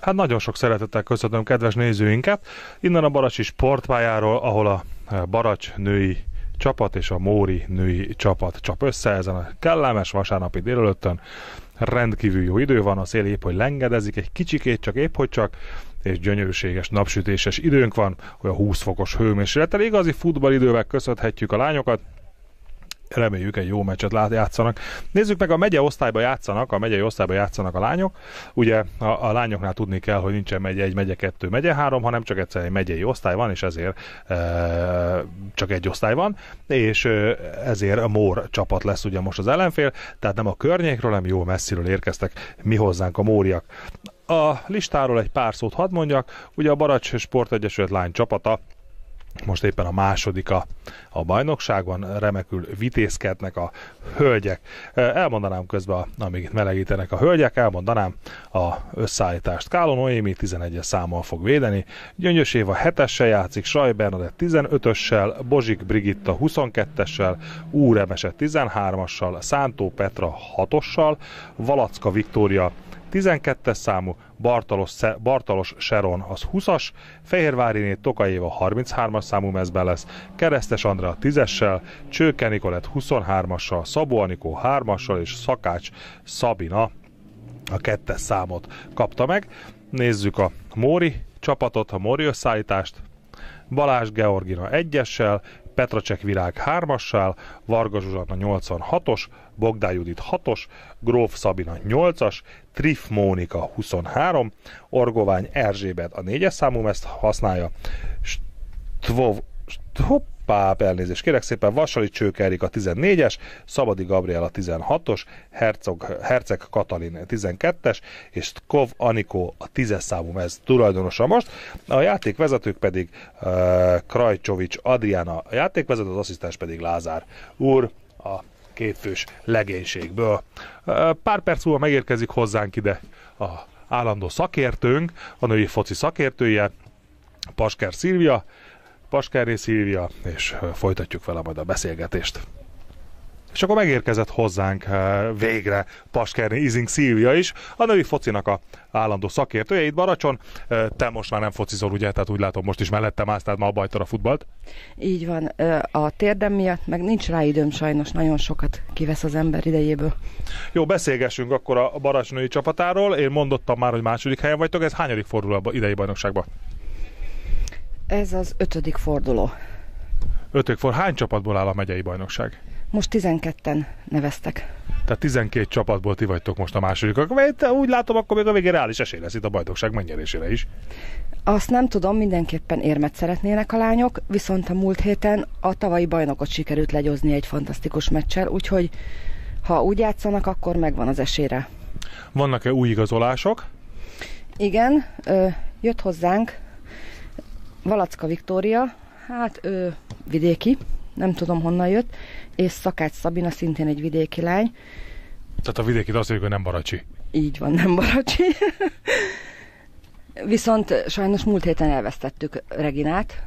Hát nagyon sok szeretettel köszöntöm kedves nézőinket. Innen a Baracsi sportpályáról, ahol a Baracs női csapat és a Móri női csapat csap össze ezen a kellemes vasárnapi délelőttön. Rendkívül jó idő van, a szél épp, hogy lengedezik, egy kicsikét csak épp, hogy csak, és gyönyörűséges napsütéses időnk van, olyan 20 fokos hőmérséklettel. Igazi futballidővel köszönhetjük a lányokat, reméljük egy jó meccset lát, játszanak. Nézzük meg, a megye osztályba játszanak, a megyei osztályba játszanak a lányok. Ugye a, a lányoknál tudni kell, hogy nincsen megye egy, megye kettő, megye három, hanem csak egyszer egy megyei osztály van, és ezért e, csak egy osztály van, és e, ezért a Mór csapat lesz ugye most az ellenfél, tehát nem a környékről, hanem jó messziről érkeztek mi hozzánk a Móriak. A listáról egy pár szót hadd mondjak, ugye a Baracs Sportegyesület lány csapata most éppen a másodika a bajnokságban, remekül vitézkednek a hölgyek. Elmondanám közben, amíg itt melegítenek a hölgyek, elmondanám a összeállítást. Kálo Noémi 11-es számmal fog védeni, Gyöngyös Éva 7-essel játszik, Saj Bernadett 15-össel, Bozsik Brigitta 22-essel, Úr Emeset 13-assal, Szántó Petra 6-ossal, Valacka Viktória 12-es számú, Bartalos, Bartalos Sharon az 20-as, Fehérváriné Tokaéva 33-as számú mezben lesz, Keresztes Andrea 10-essel, Csőke Nikolett 23-assal, Szabó Anikó 3-assal és Szakács Szabina a kettes számot kapta meg. Nézzük a Móri csapatot, a Móri összeállítást. Balázs Georgina egyessel, Petracek Virág 3-assal, Varga Zsuzsanna 86-os, Bogdán Judit 6-os, Gróf Szabina 8-as, Trif Mónika 23, Orgovány Erzsébet a 4-es számú ezt használja, Stvov, hoppá, elnézést kérek szépen, Vasali Csők Erik a 14-es, Szabadi Gabriel a 16-os, Herzog, Herceg Katalin 12-es, és Tkov Anikó a 10-es számú ez tulajdonosa most. A játékvezetők pedig uh, Krajcsovics Adriana a játékvezető, az asszisztens pedig Lázár úr, a kétfős legénységből. Pár perc múlva megérkezik hozzánk ide a állandó szakértőnk, a női foci szakértője, Pasker Szilvia, Paskerné Szilvia, és folytatjuk vele majd a beszélgetést. És akkor megérkezett hozzánk végre Paskerni Izing Szilvia is, a női focinak a állandó szakértője itt Baracson. Te most már nem focizol, ugye? Tehát úgy látom, most is mellettem másztál ma a futballt. Így van. A térdem miatt, meg nincs rá időm sajnos, nagyon sokat kivesz az ember idejéből. Jó, beszélgessünk akkor a Baracs női csapatáról. Én mondottam már, hogy második helyen vagytok. Ez hányadik forduló a idei bajnokságban? Ez az ötödik forduló. Ötödik forduló. Hány csapatból áll a megyei bajnokság? Most 12-en neveztek. Tehát 12 csapatból ti vagytok most a másodikak. Mert úgy látom, akkor még a végén reális esély lesz itt a bajnokság megnyerésére is. Azt nem tudom, mindenképpen érmet szeretnének a lányok, viszont a múlt héten a tavalyi bajnokot sikerült legyozni egy fantasztikus meccsel, úgyhogy ha úgy játszanak, akkor megvan az esélyre. Vannak-e új igazolások? Igen, ö, jött hozzánk Valacka Viktória, hát ő vidéki, nem tudom honnan jött, és Szakács Szabina szintén egy vidéki lány. Tehát a vidéki azt mondjuk, hogy nem baracsi. Így van, nem baracsi. Viszont sajnos múlt héten elvesztettük Reginát,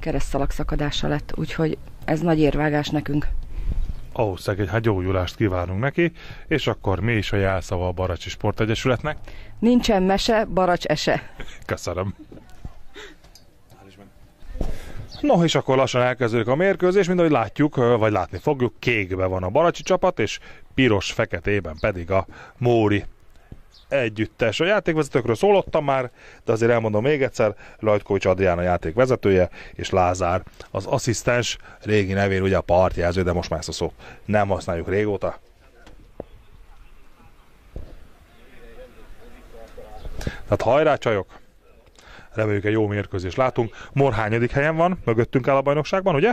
keresztszalag szakadása lett, úgyhogy ez nagy érvágás nekünk. Ó, oh, szegény, hát gyógyulást kívánunk neki, és akkor mi is a jelszava a Baracsi Sportegyesületnek? Nincsen mese, Baracs ese. Köszönöm. No, és akkor lassan elkezdődik a mérkőzés, mint ahogy látjuk, vagy látni fogjuk, kékbe van a Baracsi csapat, és piros-feketében pedig a Móri együttes. A játékvezetőkről szólottam már, de azért elmondom még egyszer, Lajtkovics Adrián a játékvezetője, és Lázár az asszisztens, régi nevén ugye a partjelző, de most már ezt a szót nem használjuk régóta. Tehát hajrá csajok! Reméljük egy jó mérkőzést látunk. Mor hányadik helyen van, mögöttünk áll a bajnokságban, ugye?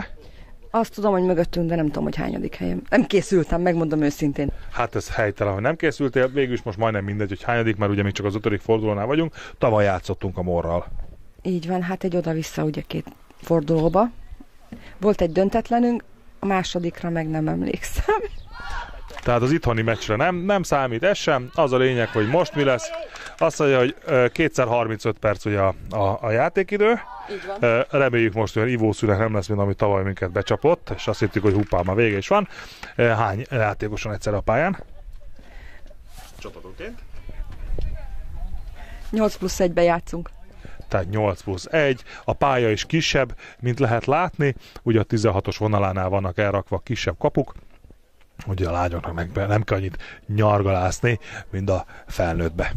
Azt tudom, hogy mögöttünk, de nem tudom, hogy hányadik helyen. Nem készültem, megmondom őszintén. Hát ez helytelen, hogy nem készültél, végül is most majdnem mindegy, hogy hányadik, mert ugye még csak az ötödik fordulónál vagyunk. Tavaly játszottunk a morral. Így van, hát egy oda-vissza ugye két fordulóba. Volt egy döntetlenünk, a másodikra meg nem emlékszem. Tehát az itthoni meccsre nem, nem számít ez sem. Az a lényeg, hogy most mi lesz. Azt mondja, hogy kétszer 35 perc ugye a, a, a játékidő. Reméljük most olyan ivószünet nem lesz, mint ami tavaly minket becsapott, és azt hittük, hogy hupá, már vége is van. Hány játékosan egyszer a pályán? Csapatonként? 8 plusz 1-be játszunk. Tehát 8 plusz 1. A pálya is kisebb, mint lehet látni. Ugye a 16-os vonalánál vannak elrakva kisebb kapuk. Ugye a lányoknak meg nem kell annyit nyargalászni, mint a felnőttbe.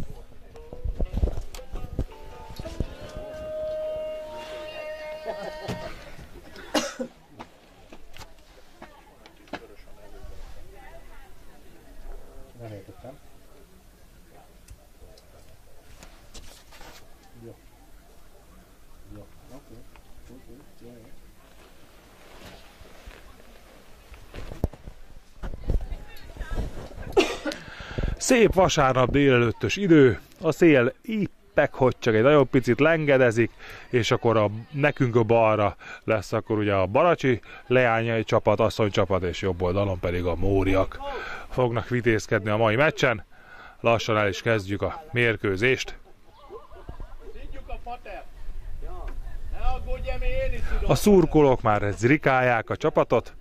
Szép vasárnap délelőttös idő, a szél éppek, hogy csak egy nagyon picit lengedezik, és akkor a, nekünk a balra lesz akkor ugye a Baracsi leányai csapat, asszony csapat, és jobb oldalon pedig a Móriak fognak vitézkedni a mai meccsen. Lassan el is kezdjük a mérkőzést. A szurkolók már zrikálják a csapatot.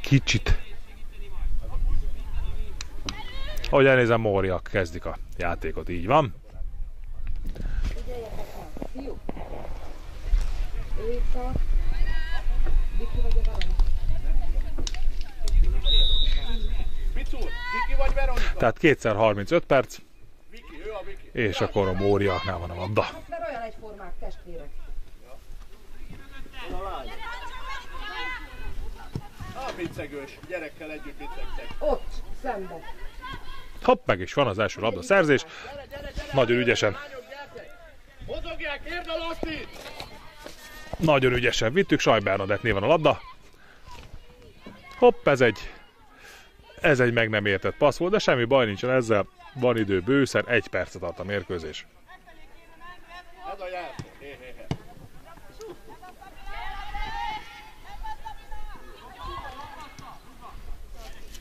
Kicsit ahogy elnézem, Móriak kezdik a játékot, így van. Tehát kétszer 35 perc, és akkor a Móriaknál van a labda. Mert olyan egyformák testvérek. A piccegős, gyerekkel együtt piccegtek. Ott, szemben. Hopp, meg is van az első labda szerzés. Nagyon ügyesen. Nagyon ügyesen vittük, Saj Bernadett van a labda. Hopp, ez egy, ez egy meg nem értett passz volt, de semmi baj nincsen ezzel. Van idő bőszer, egy percet tart a mérkőzés.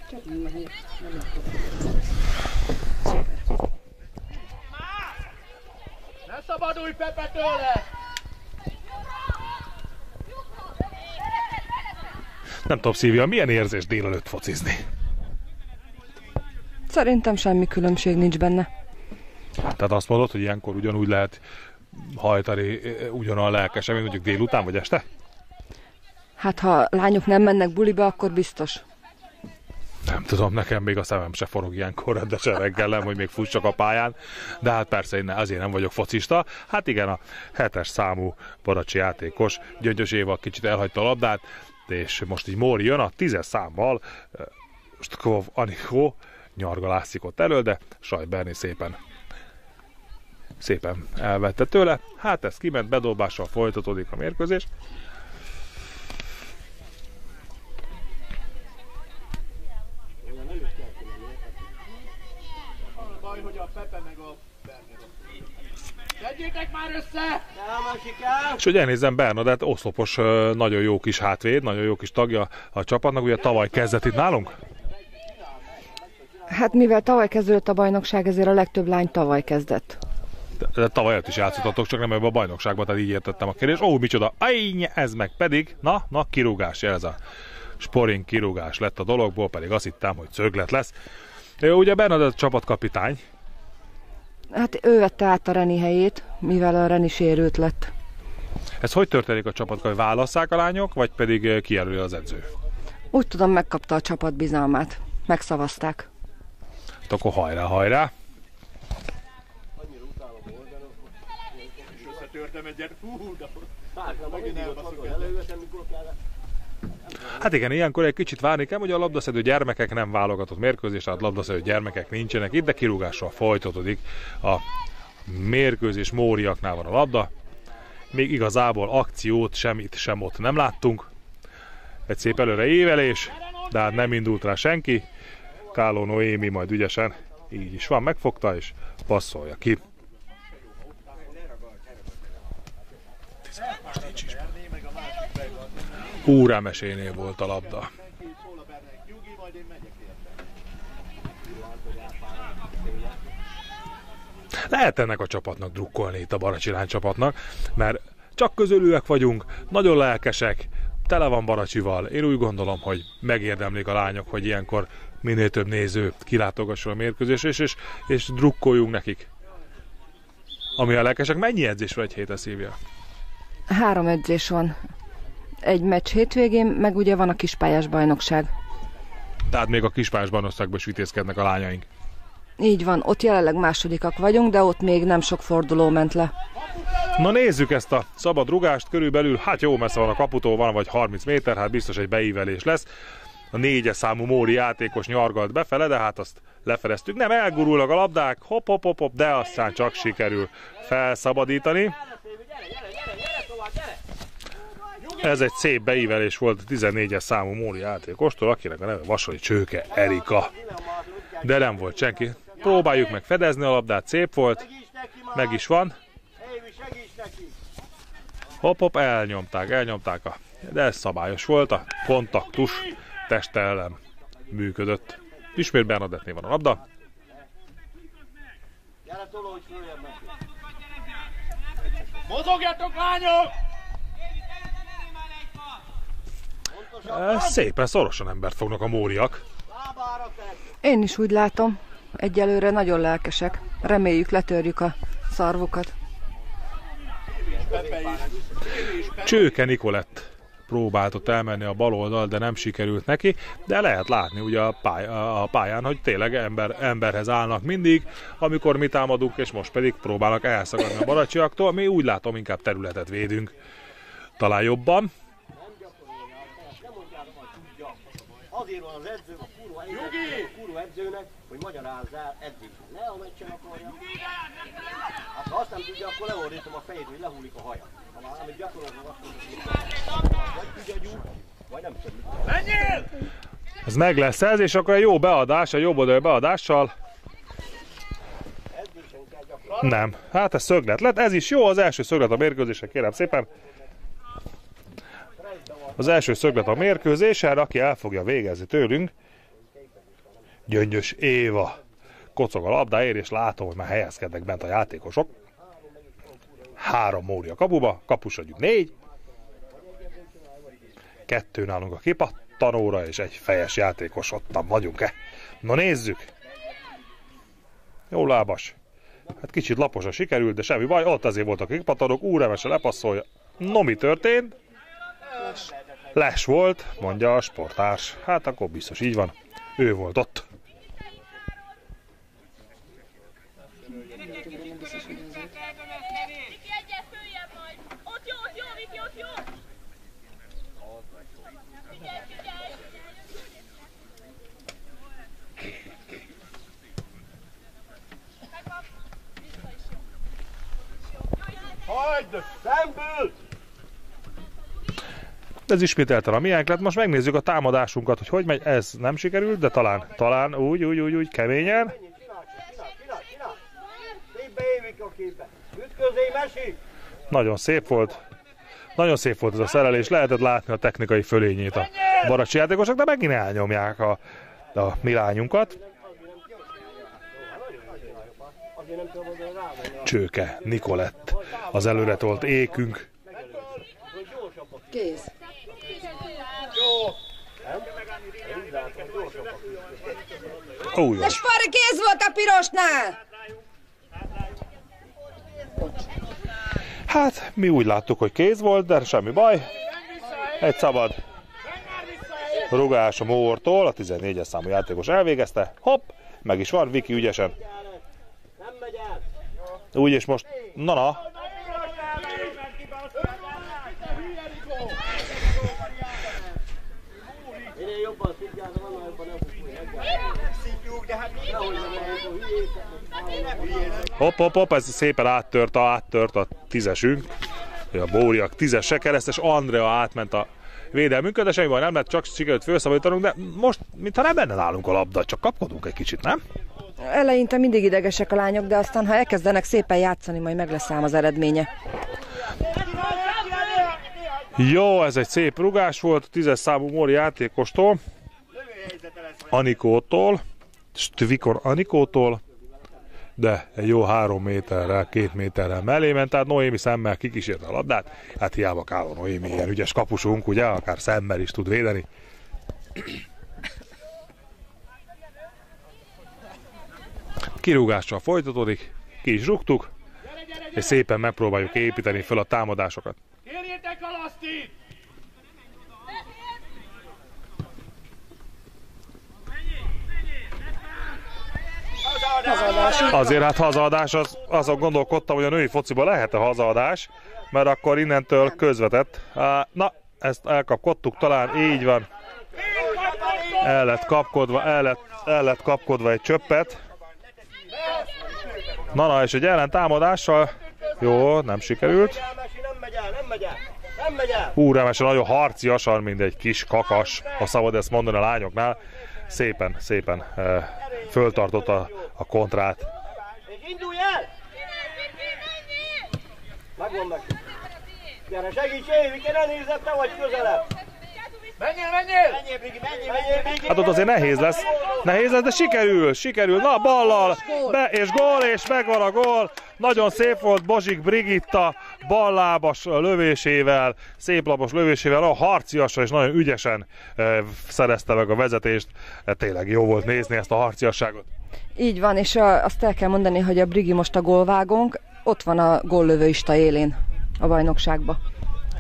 Csak nem ne szabadulj Pepe tőle! Nem tudom, Szívia, milyen érzés délelőtt focizni? Szerintem semmi különbség nincs benne. Tehát azt mondod, hogy ilyenkor ugyanúgy lehet hajtani ugyanolyan lelkesen, mint mondjuk délután vagy este? Hát ha lányok nem mennek buliba, akkor biztos. Nem tudom, nekem még a szemem se forog ilyenkor, de se reggelem, hogy még fussak a pályán. De hát persze én azért nem vagyok focista. Hát igen, a hetes számú baracsi játékos Gyöngyös Éva kicsit elhagyta a labdát, és most így Móri jön a tízes számmal, Stkov Anikó nyargalászik ott elő, de Saj Berni szépen szépen elvette tőle. Hát ez kiment, bedobással folytatódik a mérkőzés. Már össze! És hogy elnézem, Bernadett oszlopos, nagyon jó kis hátvéd, nagyon jó kis tagja a csapatnak, ugye tavaly kezdett itt nálunk? Hát mivel tavaly kezdődött a bajnokság, ezért a legtöbb lány tavaly kezdett. De, de tavaly előtt is játszottatok, csak nem ebben a bajnokságban, tehát így értettem a kérdést. Ó, micsoda, Ajj, ez meg pedig, na, na, kirúgás, ez a sporing kirúgás lett a dologból, pedig azt hittem, hogy szöglet lesz. Jó, ugye Bernadett csapatkapitány, Hát ő vette át a Reni helyét, mivel a Reni sérült lett. Ez hogy történik a csapat, hogy válasszák a lányok, vagy pedig eh, kijelöli az edző? Úgy tudom, megkapta a csapat bizalmát. Megszavazták. Hát akkor hajrá, hajrá! egyet, fú, de megint elbaszok egyet. Hát igen, ilyenkor egy kicsit várni kell, hogy a labdaszedő gyermekek nem válogatott mérkőzés, tehát labdaszedő gyermekek nincsenek itt, de kirúgással folytatódik a mérkőzés, Móriaknál van a labda. Még igazából akciót semmit sem ott nem láttunk. Egy szép előre évelés, de hát nem indult rá senki. Káló Noémi majd ügyesen így is van, megfogta és passzolja ki. Most nincs is Úrámesénél volt a labda. Lehet ennek a csapatnak drukkolni itt a Baracsilány csapatnak, mert csak közülőek vagyunk, nagyon lelkesek, tele van Baracsival. Én úgy gondolom, hogy megérdemlik a lányok, hogy ilyenkor minél több néző kilátogasson a mérkőzés, és, és, és drukkoljunk nekik. Ami a lelkesek, mennyi edzés vagy egy héten szívja? Három edzés van. Egy meccs hétvégén, meg ugye van a kispályás bajnokság. Tehát még a kispályás bajnokságban is vitézkednek a lányaink. Így van, ott jelenleg másodikak vagyunk, de ott még nem sok forduló ment le. Na nézzük ezt a szabad rugást, körülbelül, hát jó messze van a kaputól, van vagy 30 méter, hát biztos egy beívelés lesz. A négyes számú Móri játékos nyargalt befele, de hát azt lefeleztük. Nem, elgurulnak a labdák, hop, hop, hop, hop de aztán csak sikerül felszabadítani. Ez egy szép beívelés volt a 14-es számú Móri játékostól, akinek a neve Vasali Csőke Erika. De nem volt senki. Próbáljuk meg fedezni a labdát, szép volt, meg is van. Hop, hop, elnyomták, elnyomták a... De ez szabályos volt, a kontaktus teste ellen működött. Ismét Bernadettnél van a labda. Mozogjatok, lányok! Szépen szorosan embert fognak a móriak. Én is úgy látom. Egyelőre nagyon lelkesek. Reméljük letörjük a szarvukat. Csőke Nikolett próbált ott elmenni a bal oldal, de nem sikerült neki, de lehet látni ugye a, pály- a pályán, hogy tényleg ember, emberhez állnak mindig, amikor mi támadunk, és most pedig próbálnak elszakadni a baracsiaktól. Mi úgy látom, inkább területet védünk. Talán jobban. Azért van az edző, a kurva, a kurva edzőnek, hogy magyarázzál eddig. Ne a meccsen akarja. Hát ha azt nem tudja, akkor leordítom a fejét, hogy lehullik a haja. Ha már amit gyakorolnak, akkor vagy tudja gyúr, vagy nem tudom. Menjél! Ez meg lesz ez, és akkor egy jó beadás, a jobb oldali beadással. Nem. Hát ez szöglet lett. Ez is jó, az első szöglet a mérkőzésen, kérem szépen. Az első szöglet a mérkőzésen, aki el fogja végezni tőlünk. Gyöngyös Éva. Kocog a labdáért, és látom, hogy már helyezkednek bent a játékosok. Három móri a kapuba, kapus adjuk négy. Kettő nálunk a kipattanóra, és egy fejes játékos ottan vagyunk-e. Na nézzük! Jó lábas. Hát kicsit laposan sikerült, de semmi baj, ott azért voltak kipattanók, úremese lepasszolja. No, mi történt? Les volt, mondja a sportárs. Hát akkor biztos így van. Ő volt ott. Viki, egyet Ez ismételten a miénk lett. Most megnézzük a támadásunkat, hogy hogy megy. Ez nem sikerült, de talán, talán úgy, úgy, úgy, úgy, keményen. Nagyon szép volt. Nagyon szép volt ez a szerelés, lehetett látni a technikai fölényét a baracsi játékosok, de megint elnyomják a, a milányunkat. Csőke, Nikolett, az előretolt ékünk. Kész. Úgy van. Spari kész volt a pirosnál! Hát, mi úgy láttuk, hogy kéz volt, de semmi baj. Egy szabad rugás a Mórtól, a 14-es számú játékos elvégezte. Hopp, meg is van, Viki ügyesen. Nem megy el! Úgy és most, na-na, Minél jobban szidjázom, annál jobban nem fog fújni. Szítjuk, de hát mi Nehogy nem mondjuk, hogy hülyészek. Hopp, hopp, hopp, ez szépen áttört, a, áttört a tízesünk. A bóriak tízesek, keresztes Andrea átment a védelmünkön, de semmi baj nem lett, csak sikerült felszabadítanunk, de most, mintha nem benne nálunk a labda, csak kapkodunk egy kicsit, nem? Eleinte mindig idegesek a lányok, de aztán, ha elkezdenek szépen játszani, majd meg lesz ám az eredménye. Jó, ez egy szép rugás volt a tízes számú Móri játékostól, Anikótól, Stvikor Anikótól, de egy jó három méterrel, két méterrel mellé ment, tehát Noémi szemmel kikísérte a labdát, hát hiába Kála Noémi ilyen ügyes kapusunk, ugye, akár szemmel is tud védeni. Kirúgással folytatódik, ki is rúgtuk, és szépen megpróbáljuk építeni fel a támadásokat. Kérjétek a lasztit! Azért hát hazaadás, az, azon gondolkodtam, hogy a női fociban lehet-e hazaadás, mert akkor innentől közvetett. Na, ezt elkapkodtuk, talán így van. El lett kapkodva, el lett, el lett kapkodva egy csöppet. Na, na, és egy ellentámadással, jó, nem sikerült. Mesi, nem megy el, nem megy el. Nem megy el. Hú, remesen nagyon harciasan, mint egy kis kakas, ha szabad ezt mondani a lányoknál. Szépen, szépen eh, föltartotta a kontrát. Indulj el! Megvan meg. Gyere, segíts, ne nézzed, te vagy közelebb. Menjél, menjél! Menjél, Brigi, menjél, menjél, Brigi. Hát ott azért nehéz lesz. Nehéz lesz, de sikerül, sikerül. Na, ballal, be, és gól, és megvan a gól. Nagyon szép volt Bozsik Brigitta ballábas lövésével, szép labos lövésével, a harciasan és nagyon ügyesen e, szerezte meg a vezetést. E, tényleg jó volt nézni ezt a harciasságot. Így van, és a, azt el kell mondani, hogy a Brigi most a gólvágónk, ott van a góllövőista élén a bajnokságba.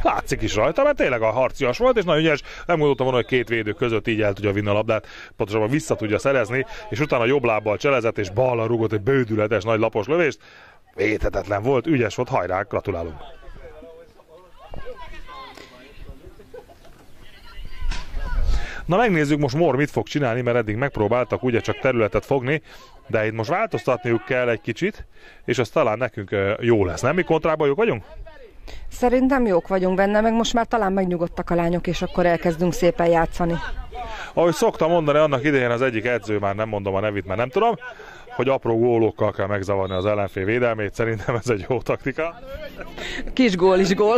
Látszik is rajta, mert tényleg a harcias volt, és nagyon ügyes. Nem gondoltam volna, hogy két védő között így el tudja vinni a labdát, pontosabban vissza tudja szerezni, és utána jobb lábbal cselezett, és ballal rúgott egy bődületes nagy lapos lövést. Védhetetlen volt, ügyes volt, hajrá, gratulálunk. Na megnézzük most Mor mit fog csinálni, mert eddig megpróbáltak ugye csak területet fogni, de itt most változtatniuk kell egy kicsit, és az talán nekünk jó lesz. Nem mi kontrába jók vagyunk? Szerintem jók vagyunk benne, meg most már talán megnyugodtak a lányok, és akkor elkezdünk szépen játszani. Ahogy szoktam mondani, annak idején az egyik edző, már nem mondom a nevét, mert nem tudom, hogy apró gólokkal kell megzavarni az ellenfél védelmét. Szerintem ez egy jó taktika. Kis gól is gól.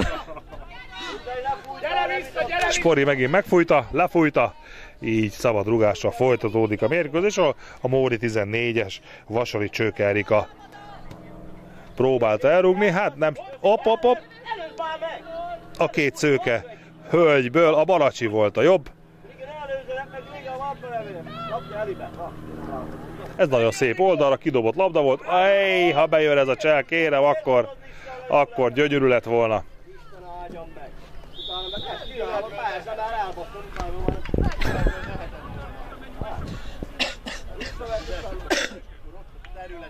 Spori megint megfújta, lefújta, így szabad rugással folytatódik a mérkőzés. A, a Móri 14-es Vasari Csőke Erika próbálta elrúgni, hát nem, op, op, op. a két szőke hölgyből a Balacsi volt a jobb. Ez nagyon szép oldalra kidobott labda volt. Ej, ha bejön ez a csel, kérem, akkor, akkor gyönyörű lett volna.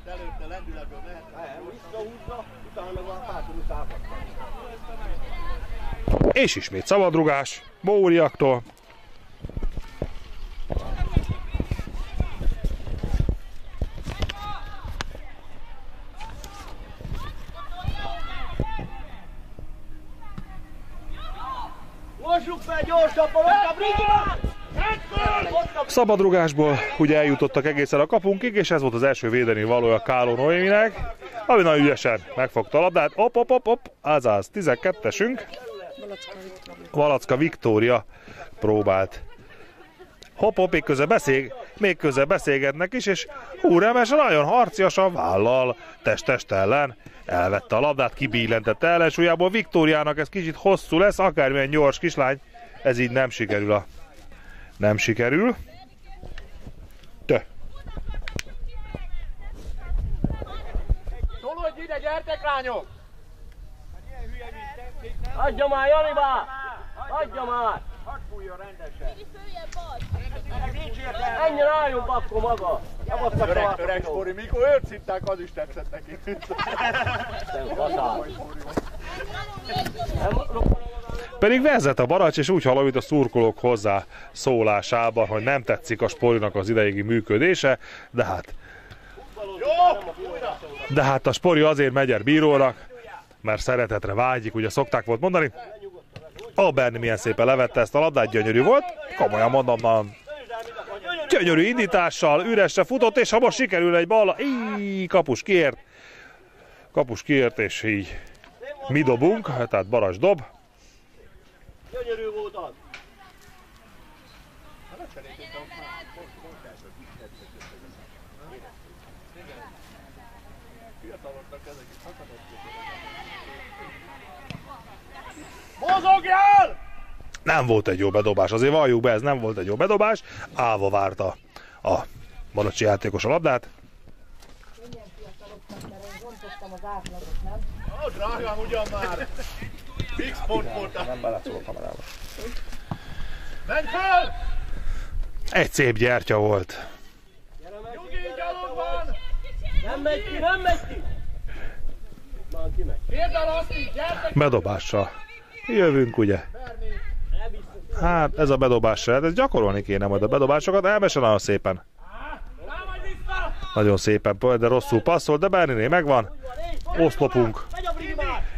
Előtte, lendületből mehet. Visszahúzza, utána meg a hátul szápadtam. És ismét szabadrugás, Móriaktól. Mossuk fel gyorsabban, ott a Szabadrugásból ugye eljutottak egészen a kapunkig, és ez volt az első védeni valója Káló Noéminek, ami nagyon ügyesen megfogta a labdát. Op, op, op, op, azaz 12-esünk. Valacka Viktória próbált. Hopp, hopp, még közben, beszél, még közben beszélgetnek is, és hú, remes, nagyon harciasan vállal test-test ellen. Elvette a labdát, kibillentette ellensúlyából. Viktóriának ez kicsit hosszú lesz, akármilyen gyors kislány, ez így nem sikerül a nem sikerül. Tö. Tolódj ide, gyertek lányok! Adja már, Janibá! Adja már! Hadd fújjon rendesen! Álljon be akkor maga! Nem azt Öreg, akartam. öreg Spori, mikor őt szitták, az is tetszett neki. Pedig vezet a baracs, és úgy hallom, hogy a szurkolók hozzá szólásában, hogy nem tetszik a Sporinak az ideigi működése, de hát, de hát a Spori azért megy el bírónak, mert szeretetre vágyik, ugye szokták volt mondani. A Berni milyen szépen levette ezt a labdát, gyönyörű volt. Komolyan mondom, na, gyönyörű indítással, üresre futott, és ha most sikerül egy balla, így kapus kiért. Kapus kiért, és így mi dobunk, tehát Baras dob. Gyönyörű volt az. Mozogjál! Nem volt egy jó bedobás, azért valljuk be, ez nem volt egy jó bedobás. Állva várta a Balacsi játékos a labdát. Ó, drágám, ugyan már! Fix pont volt. Nem beleszól a kamerába. Menj föl! Egy szép gyertya volt. Nyugi, gyalog van! Nem megy ki, nem megy ki! Már ki megy. Kérd el azt így, gyertek! Bedobással. Jövünk, ugye? Hát ez a bedobás se, ez gyakorolni kéne majd a bedobásokat, elmese nagyon szépen. Nagyon szépen, de rosszul passzolt, de Berniné megvan. Oszlopunk.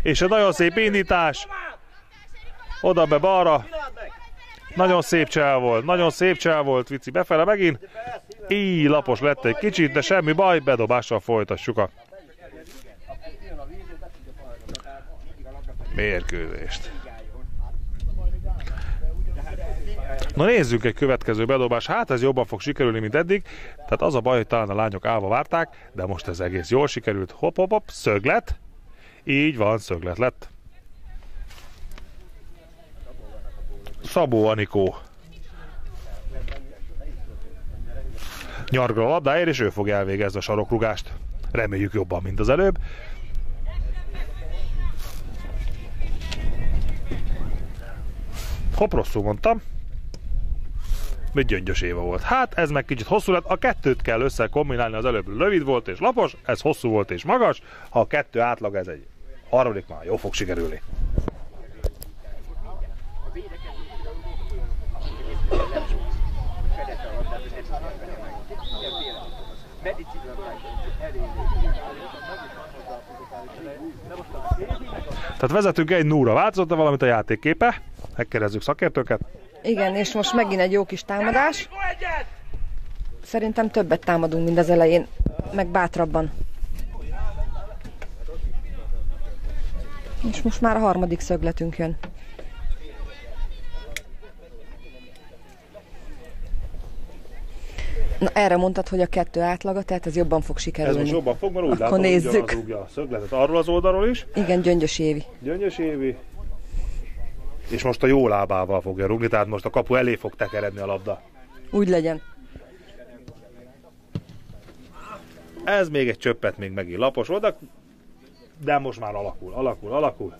És egy nagyon szép indítás. Oda be balra. Nagyon szép csel volt, nagyon szép csel volt, Vici befele megint. Így lapos lett egy kicsit, de semmi baj, bedobással folytassuk a mérkőzést. Na nézzük egy következő bedobás. Hát ez jobban fog sikerülni, mint eddig. Tehát az a baj, hogy talán a lányok állva várták, de most ez egész jól sikerült. Hop, hop, hop, szöglet. Így van, szöglet lett. Szabó Anikó. Nyargal a labdáért, és ő fog elvégezni a sarokrugást. Reméljük jobban, mint az előbb. Hopp, rosszul mondtam. Még gyöngyös éva volt. Hát ez meg kicsit hosszú lett. A kettőt kell összekombinálni, az előbb rövid volt és lapos, ez hosszú volt és magas. Ha a kettő átlag, ez egy harmadik már jó fog sikerülni. Tehát vezetünk egy núra. Változott-e valamit a játékképe? Megkérdezzük szakértőket. Igen, és most megint egy jó kis támadás. Szerintem többet támadunk, mint az elején, meg bátrabban. És most már a harmadik szögletünk jön. Na erre mondtad, hogy a kettő átlaga, tehát ez jobban fog Ez sikerülni. most jobban fog, mert úgy Akkor látom, hogy nézzük. rúgja a szögletet arról az oldalról is. Igen, Gyöngyös Évi. Gyöngyös Évi. És most a jó lábával fogja rúgni, tehát most a kapu elé fog tekeredni a labda. Úgy legyen. Ez még egy csöppet még megint lapos volt, de- de most már alakul, alakul, alakul.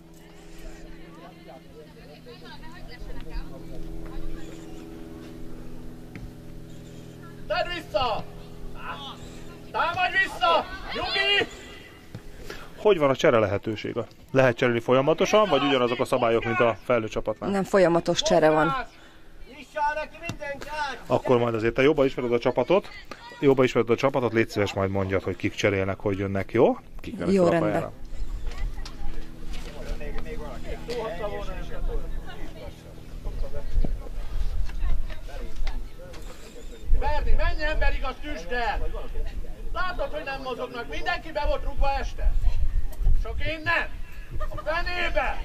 Tedd vissza! Támadj vissza! Nyugi! Hogy van a csere lehetősége? Lehet cserélni folyamatosan, vagy ugyanazok a szabályok, mint a felnőtt csapatnál? Nem folyamatos csere van. Akkor majd azért te jobban ismered a csapatot, jobban ismered a csapatot, légy szíves majd mondjad, hogy kik cserélnek, hogy jönnek, jó? Kik jönnek Jó, rendben. pályára. Berni, menj ember igaz, tüsd el! Látod, hogy nem mozognak, mindenki be volt rúgva este. Csak én nem. A fenébe!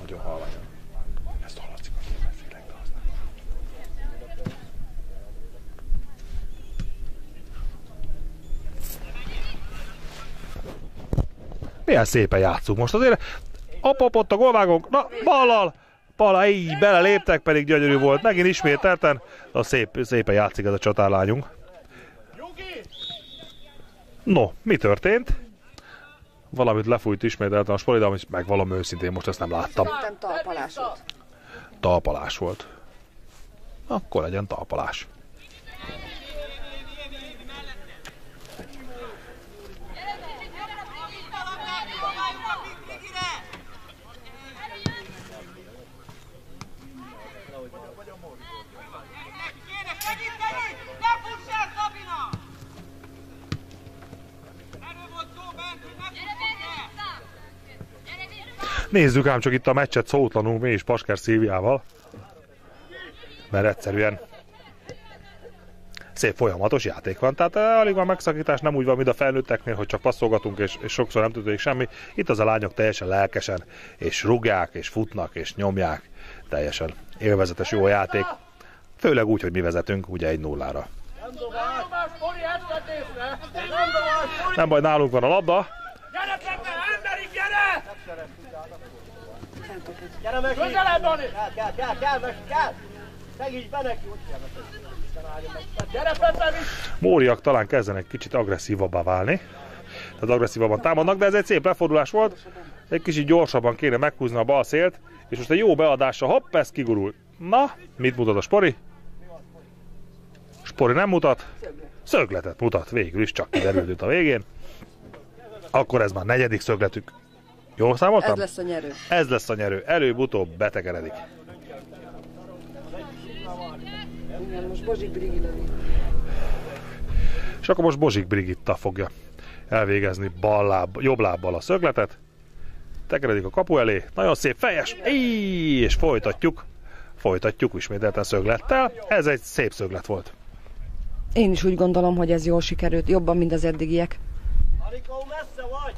Nagyon halványan. Milyen szépen játszunk most azért. Op, a golvágónk. Na, ballal! Balla, így beleléptek, pedig gyönyörű volt. Megint ismételten. A szép, szépen játszik ez a csatárlányunk. No, mi történt? Valamit lefújt ismételten a spoli, de amit megvalom őszintén, most ezt nem láttam. Nem talpalás volt. Talpalás volt. Akkor legyen talpalás. Kéne segíteni! Ne fuss el, Szabina! Erről volt szó bent, hogy ne fuss el! Nézzük ám csak itt a meccset szótlanul mi is Pasker Szíviával. Mert egyszerűen szép folyamatos játék van, tehát eh, alig van megszakítás, nem úgy van, mint a felnőtteknél, hogy csak passzolgatunk, és, és sokszor nem történik semmi. Itt az a lányok teljesen lelkesen, és rugják, és futnak, és nyomják. Teljesen élvezetes jó játék. Főleg úgy, hogy mi vezetünk, ugye egy nullára. Nem baj, nálunk van a labda. Gyere, Pepe, emberi, gyere! Gyere meg! Közelebb, Dani! Kell, kell, kell, kell, meg kell! Segíts be neki! Hogy kell! Gyere, Pepe, visz! Móriak talán kezdenek kicsit agresszívabbá válni. Tehát agresszívabban támadnak, de ez egy szép lefordulás volt. Egy kicsit gyorsabban kéne meghúzni a bal szélt, és most egy jó beadása, hopp, ez kigurul. Na, mit mutat a Spori? Spori nem mutat, szögletet mutat, végül is csak kiderült a végén. Akkor ez már negyedik szögletük. Jól számoltam? Ez lesz a nyerő. Ez lesz a nyerő. Előbb-utóbb betegeredik. Igen, most Bozsik Brigi lövi. És akkor most Bozsik Brigitta fogja elvégezni bal láb, jobb lábbal a szögletet. Tekeredik a kapu elé. Nagyon szép fejes. Íj, és folytatjuk. Folytatjuk ismételten szöglettel. Ez egy szép szöglet volt. Én is úgy gondolom, hogy ez jól sikerült, jobban, mint az eddigiek. Anikó, messze vagy!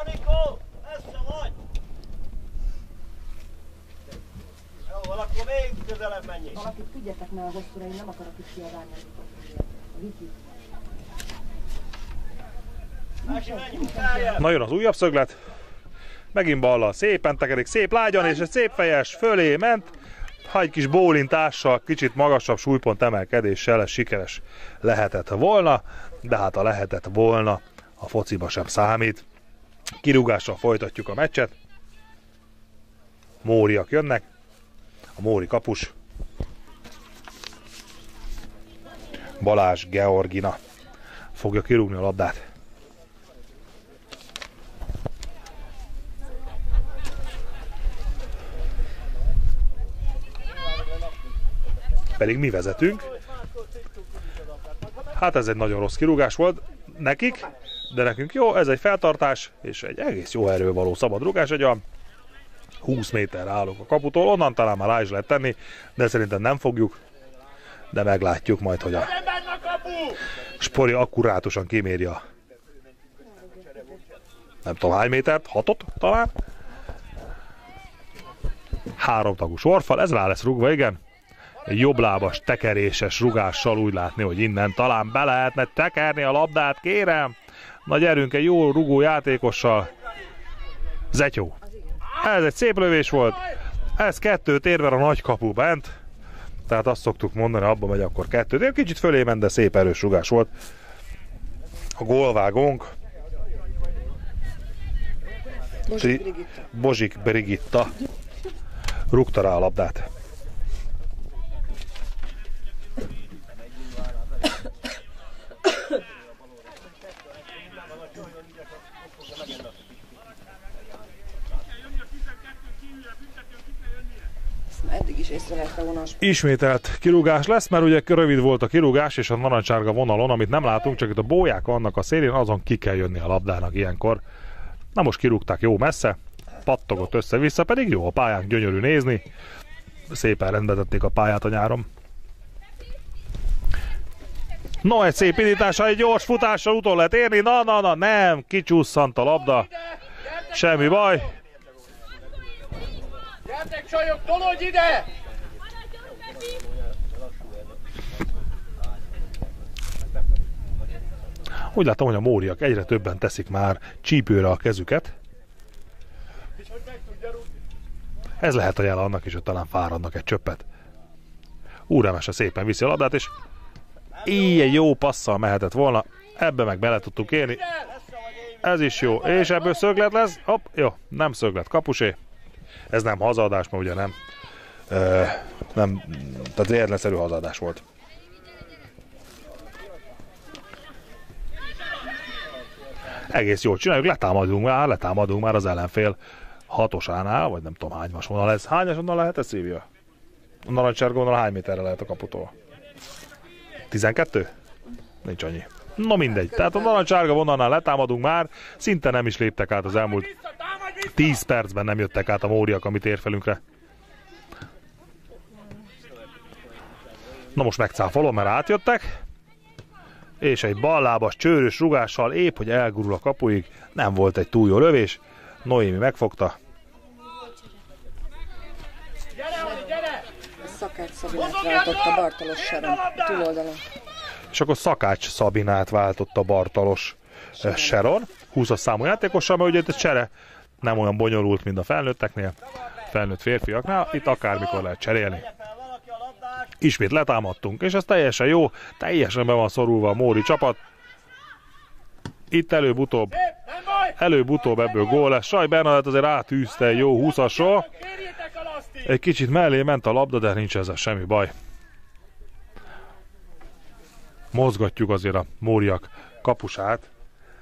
Anikó, messze vagy! Jó, van, akkor még közelebb menjél. Valakit tudjátok már a hosszúra, én nem akarok is kiadálni. Viki. Na jön az újabb szöglet. Megint ballal szépen tekerik, szép lágyan, és egy szép fejes fölé ment. Ha egy kis bólintással, kicsit magasabb súlypont emelkedéssel ez sikeres lehetett volna, de hát a lehetett volna a fociba sem számít. Kirúgással folytatjuk a meccset. Móriak jönnek. A Móri kapus. Balázs Georgina fogja kirúgni a labdát. Pedig mi vezetünk. Hát ez egy nagyon rossz kirúgás volt nekik, de nekünk jó, ez egy feltartás, és egy egész jó erő való szabad rúgás, egy olyan 20 méterre állok a kaputól, onnan talán már rá is lehet tenni, de szerintem nem fogjuk, de meglátjuk majd, hogy a! Spori akkurátusan kiméri a nem tudom hány métert, hatot talán. Három tagú sorfal, ez rá lesz rúgva, igen. Egy jobblábas, tekeréses rugással úgy látni, hogy innen talán be lehetne tekerni a labdát, kérem. Na gyerünk, egy jó rugó játékossal. Zetyó. Ez egy szép lövés volt. Ez kettőt ér, mert a nagy kapu bent. Tehát azt szoktuk mondani, abba megy akkor kettőt. Egy kicsit fölé ment, de szép erős rugás volt. A gólvágónk Bozsik Bri- Brigitta. Bozsik Brigitta rúgta rá a labdát. Észrevette sp- Ismételt kirúgás lesz, mert ugye rövid volt a kirúgás, és a narancsárga vonalon, amit nem látunk, csak itt a bóják vannak a szélén, azon ki kell jönni a labdának ilyenkor. Na most kirúgták jó messze, pattogott össze-vissza, pedig jó a pályán gyönyörű nézni. Szépen rendbetették a pályát a nyáron. No, egy szép indítása, egy gyors futással utol lehet érni. Na, na, na, nem, kicsúszant a labda. Semmi baj. Gyertek, csajok, tolódj ide! Úgy látom, hogy a móriak egyre többen teszik már csípőre a kezüket. Ez lehet a jele annak is, hogy talán fáradnak egy csöppet. Úremese szépen viszi a labdát, és egy jó passzal mehetett volna. Ebbe meg bele tudtuk élni. Ez is jó. És ebből szöglet lesz. Hopp, jó, nem szöglet, kapusé. Ez nem hazadás, ma ugye nem. Ö, nem, tehát véletlenszerű hazadás volt. Egész jól csináljuk, letámadunk már, letámadunk már az ellenfél hatosánál, vagy nem tudom hánymas vonal ez. Hányas vonal lehet ez, Szívia? A narancsárga vonal hány méterre lehet a kaputól? 12? Nincs annyi. No mindegy. Tehát a narancsárga vonalnál letámadunk már, szinte nem is léptek át az elmúlt Vissza, támadj vissza! 10 percben nem jöttek át a móriak, amit érfelünkre. Na most megcáfolom, mert átjöttek. És egy ballábas, csőrös rugással épp, hogy elgurul a kapuig. Nem volt egy túl jó lövés. Noémi megfogta. Gyere! Szakács Szabinát váltotta Bartalos Sharon túloldalon. És akkor Szakács Szabinát váltotta Bartalos eh, Sharon. 20 számú játékossal, mert ugye itt a csere nem olyan bonyolult, mint a felnőtteknél, felnőtt férfiaknál, itt akármikor lehet cserélni. Fel valaki a labdát. Ismét letámadtunk, és ez teljesen jó, teljesen be van szorulva a Móri csapat. Itt előbb-utóbb, előbb-utóbb ebből gól lesz. Saj Bernadett azért átűzte jó 20-asról. Kérjétek a lasztit! Egy kicsit mellé ment a labda, de nincs ezzel semmi baj. Mozgatjuk azért a Móriak kapusát,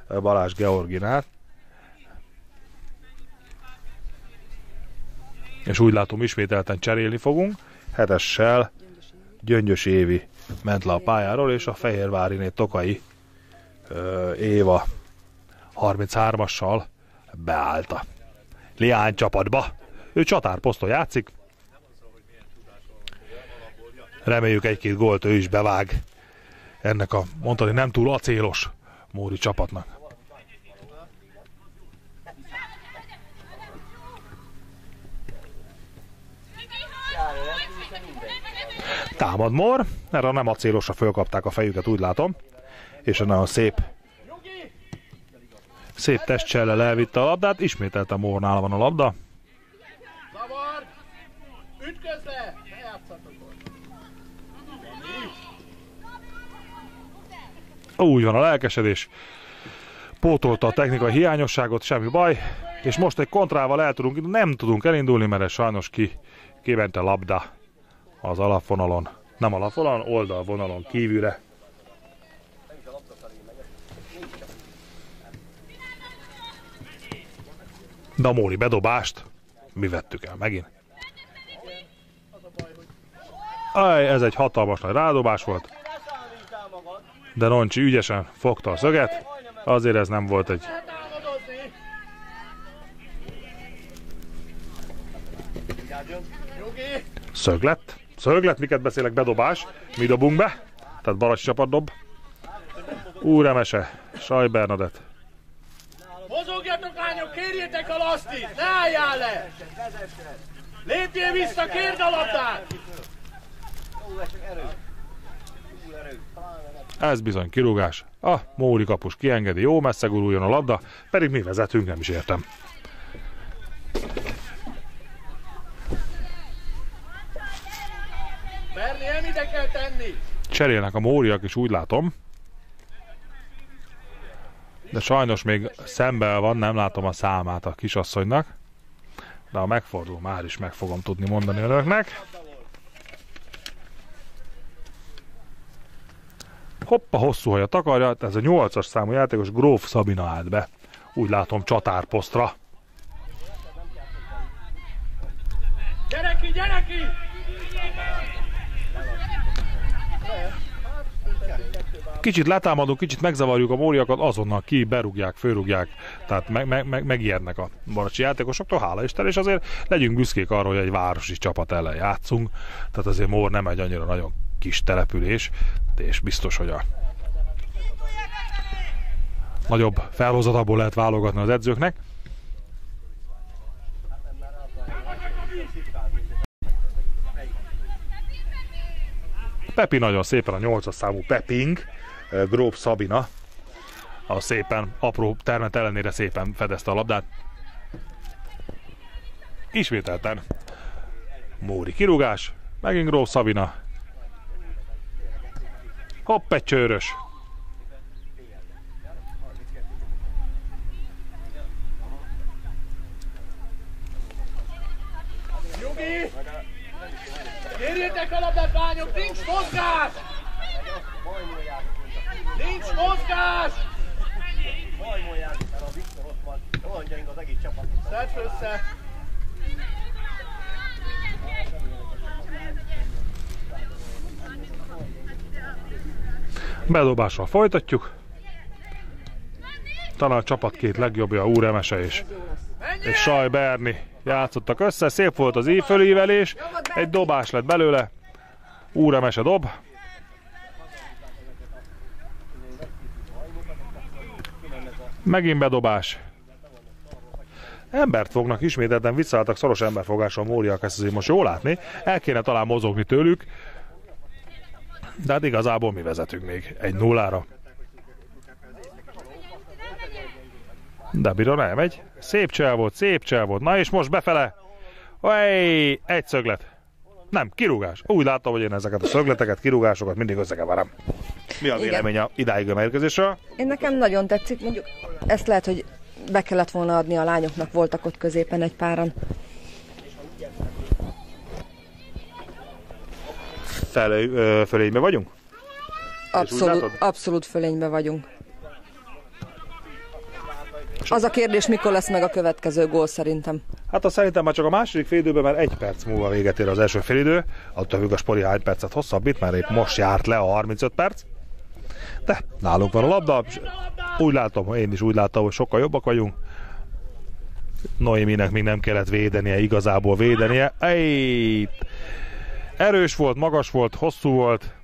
Balázs Georginát. És úgy látom, ismételten cserélni fogunk. Hetessel Gyöngyös Évi ment le a pályáról, és a Fehérváriné Tokai ö, Éva 33-assal beállta. Liány csapatba. Ő csatárposzton játszik. Reméljük egy-két gólt ő is bevág ennek a mondani nem túl acélos Móri csapatnak. Támad Mor, erre nem acélosra fölkapták a fejüket, úgy látom. És a nagyon szép szép testcsellel elvitte a labdát, ismételten Mornál van a labda. Zavar! Ütközz le! Ne játszatok ott! Úgy van a lelkesedés. Pótolta a technikai hiányosságot, semmi baj. És most egy kontrával el tudunk, nem tudunk elindulni, mert ez sajnos ki, kiment a labda az alapvonalon. Nem alapvonalon, oldalvonalon kívülre. De a Móri bedobást mi vettük el megint. Aj, ez egy hatalmas nagy rádobás volt. De Roncsi ügyesen fogta a szöget, azért ez nem volt egy Lehet álmodozni! Szöglet, miket beszélek, bedobás. Mi dobunk be? Tehát Balasi csapat dob. Úremese, Saj Bernadett. Mozogjatok lányok, kérjétek a lasztit! Ne álljál le! Lépjél vissza, kérd a labdát! Ez bizony kirúgás. A Móri kapus kiengedi, jó messze guruljon a labda, pedig mi vezetünk, nem is értem. Berni, nem ide kell tenni! Cserélnek a Móriak is, úgy látom. De sajnos még szemben van, nem látom a számát a kisasszonynak. De ha megfordul, már is meg fogom tudni mondani önöknek. Hoppa, hosszú haja takarja, ez a 8-as számú játékos Gróf Szabina állt be. Úgy látom csatárposztra. Gyere ki, gyere ki! Kicsit letámadunk, kicsit megzavarjuk a móriakat, azonnal ki, berúgják, fölrúgják, tehát meg, meg, meg, megijednek a baracsi játékosoktól, hála Isten, és azért legyünk büszkék arra, hogy egy városi csapat ellen játszunk, tehát azért Mór nem egy annyira nagyon kis település, és biztos, hogy a nagyobb felhozatából lehet válogatni az edzőknek. Pepi nagyon szépen a 8 számú Peping, Gróf Szabina, a szépen, apró termet ellenére szépen fedezte a labdát. Ismételten Móri kirúgás, megint Gróf Szabina. Hopp, egy csőrös. Nyugi! Kérjétek a labdát, lányok, nincs mozgás! Nincs mozgás! Bajmoljátok, mert a Viktor ott van. Olyan gyenge az egész csapat. Szedd össze! Bedobással folytatjuk. Talán a csapat két legjobbja, Úremese és, és Saj Berni játszottak össze. Szép volt az ív fölívelés. Egy dobás lett belőle. Úremese dob. Megint bedobás. Embert fognak ismételten, visszaálltak szoros emberfogáson Móriak, ezt azért most jól látni. El kéne talán mozogni tőlük. De hát igazából mi vezetünk még egy nullára. De Biro nem megy. Szép csel volt, szép csel volt. Na és most befele. Ej, egy szöglet. Nem, kirúgás. Úgy látom, hogy én ezeket a szögleteket, kirúgásokat mindig összekeverem. Mi a vélemény a idáig a mérkőzésről? Én nekem nagyon tetszik, mondjuk ezt lehet, hogy be kellett volna adni a lányoknak, voltak ott középen egy páran. Felé, ö, fölénybe vagyunk? Abszolút, abszolút fölénybe vagyunk. Az a kérdés, mikor lesz meg a következő gól szerintem. Hát azt szerintem már csak a második félidőben, mert egy perc múlva véget ér az első félidő. Attól függ a Spori hány percet hosszabbít, mert épp most járt le a 35 perc. De nálunk van a labda. Úgy látom, én is úgy látom, hogy sokkal jobbak vagyunk. Noéminek még nem kellett védenie, igazából védenie. Ej! Erős volt, magas volt, hosszú volt.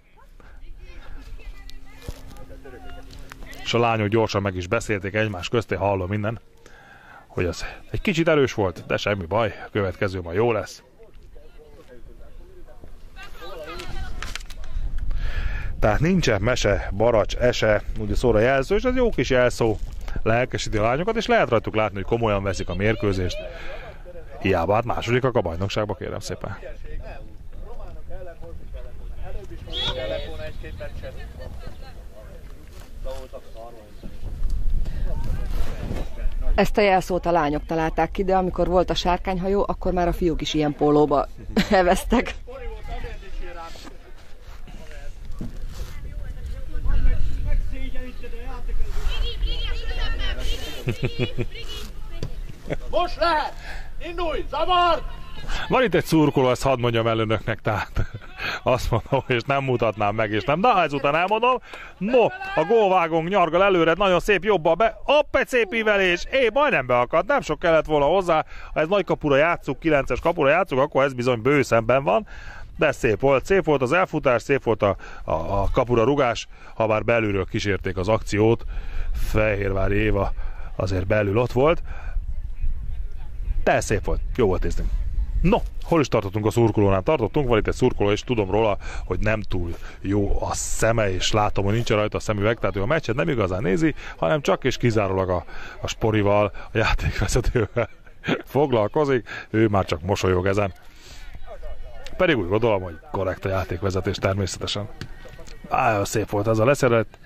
És a lányok gyorsan meg is beszélték egymás közt, hallom minden hogy az egy kicsit erős volt, de semmi baj, a következő ma jó lesz. Tehát nincsen mese, baracs, ese, ugye szóra jelző, és ez jó kis jelszó, lelkesíti a lányokat, és lehet rajtuk látni, hogy komolyan veszik a mérkőzést. Hiába hát másodikak a bajnokságba, kérem szépen. Románok ellen hozni kellett volna. Előbb is hozni kellett volna egy-két meccset. Ezt a jelszót a lányok találták ki, de amikor volt a sárkányhajó, akkor már a fiúk is ilyen pólóba heveztek. Most lehet! Indulj! Zavar! Van itt egy szurkoló, ezt hadd mondjam el önöknek, tehát azt mondom, és nem mutatnám meg, és nem, de ezután elmondom. No, a gólvágónk nyargal előre, nagyon szép jobban be, hopp, egy szép ívelés, é, majdnem beakadt, nem sok kellett volna hozzá, ha ez nagy kapura játszuk, 9-es kapura játszuk, akkor ez bizony bőszemben van, de szép volt, szép volt az elfutás, szép volt a, a, a kapura rugás, ha bár belülről kísérték az akciót, Fehérvári Éva azért belül ott volt, de szép volt, jó volt nézni. No, hol is tartottunk a szurkolónál? Tartottunk, van itt egy szurkoló, és tudom róla, hogy nem túl jó a szeme, és látom, hogy nincs rajta a szemüveg, tehát ő a meccset nem igazán nézi, hanem csak és kizárólag a, a sporival, a játékvezetővel foglalkozik, ő már csak mosolyog ezen. Pedig úgy gondolom, hogy korrekt a játékvezetés természetesen. Á, szép volt ez a leszerelt.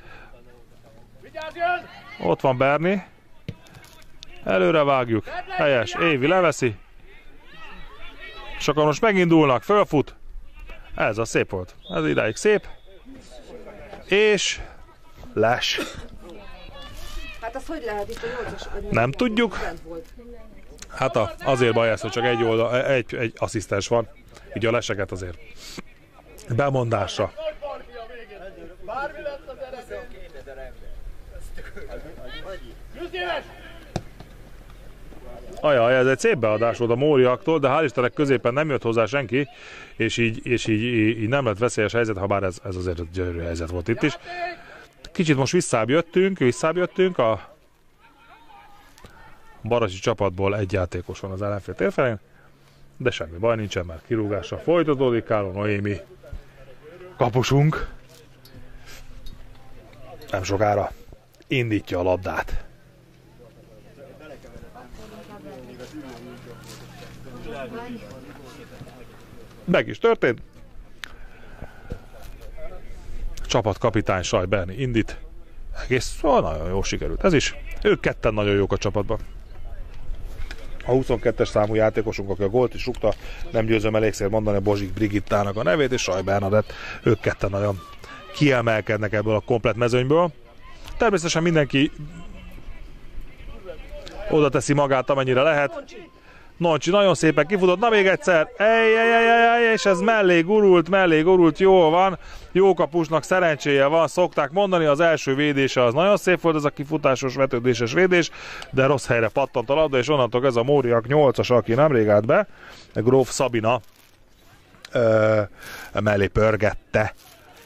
Ott van Berni. Előre vágjuk. Helyes. Évi leveszi. És akkor most megindulnak. Fölfut. Ez a szép volt. Ez idáig szép. És les. Hát az hogy lehet itt a 8-as? Nem tudjuk. Hát a, azért baj ez, hogy csak egy, oldal, egy, egy asszisztens van. Így a leseket azért bemondásra. Bármi lett az eredmény. Küzdj éves! Ajaj, ez egy szép beadás volt a Móriaktól, de hál' Istennek középen nem jött hozzá senki, és így, és így, így, nem lett veszélyes helyzet, ha bár ez, ez azért gyönyörű helyzet volt itt is. Kicsit most visszább jöttünk, visszább jöttünk, a Barasi csapatból egy játékos van az ellenfél térfelén, de semmi baj nincsen, mert kirúgása folytatódik, Káló Noémi kapusunk nem sokára indítja a labdát. Meg is történt. Csapatkapitány Saj Berni indít. Egész ó, nagyon jó sikerült. Ez is. Ők ketten nagyon jók a csapatban. A 22-es számú játékosunk, aki a gólt is rúgta, nem győzöm elégszer mondani Bozsik Brigittának a nevét, és Saj Bernadett. Ők ketten nagyon kiemelkednek ebből a komplet mezőnyből. Természetesen mindenki oda teszi magát, amennyire lehet. Noncsi nagyon szépen kifutott, na még egyszer, ej, ej, ej, ej, ej, és ez mellé gurult, mellé gurult, jó van, jó kapusnak szerencséje van, szokták mondani, az első védése az nagyon szép volt, ez a kifutásos, vetődéses védés, de rossz helyre pattant a labda, és onnantól ez a Móriak 8-as, aki nemrég állt be, Gróf Szabina ö, mellé pörgette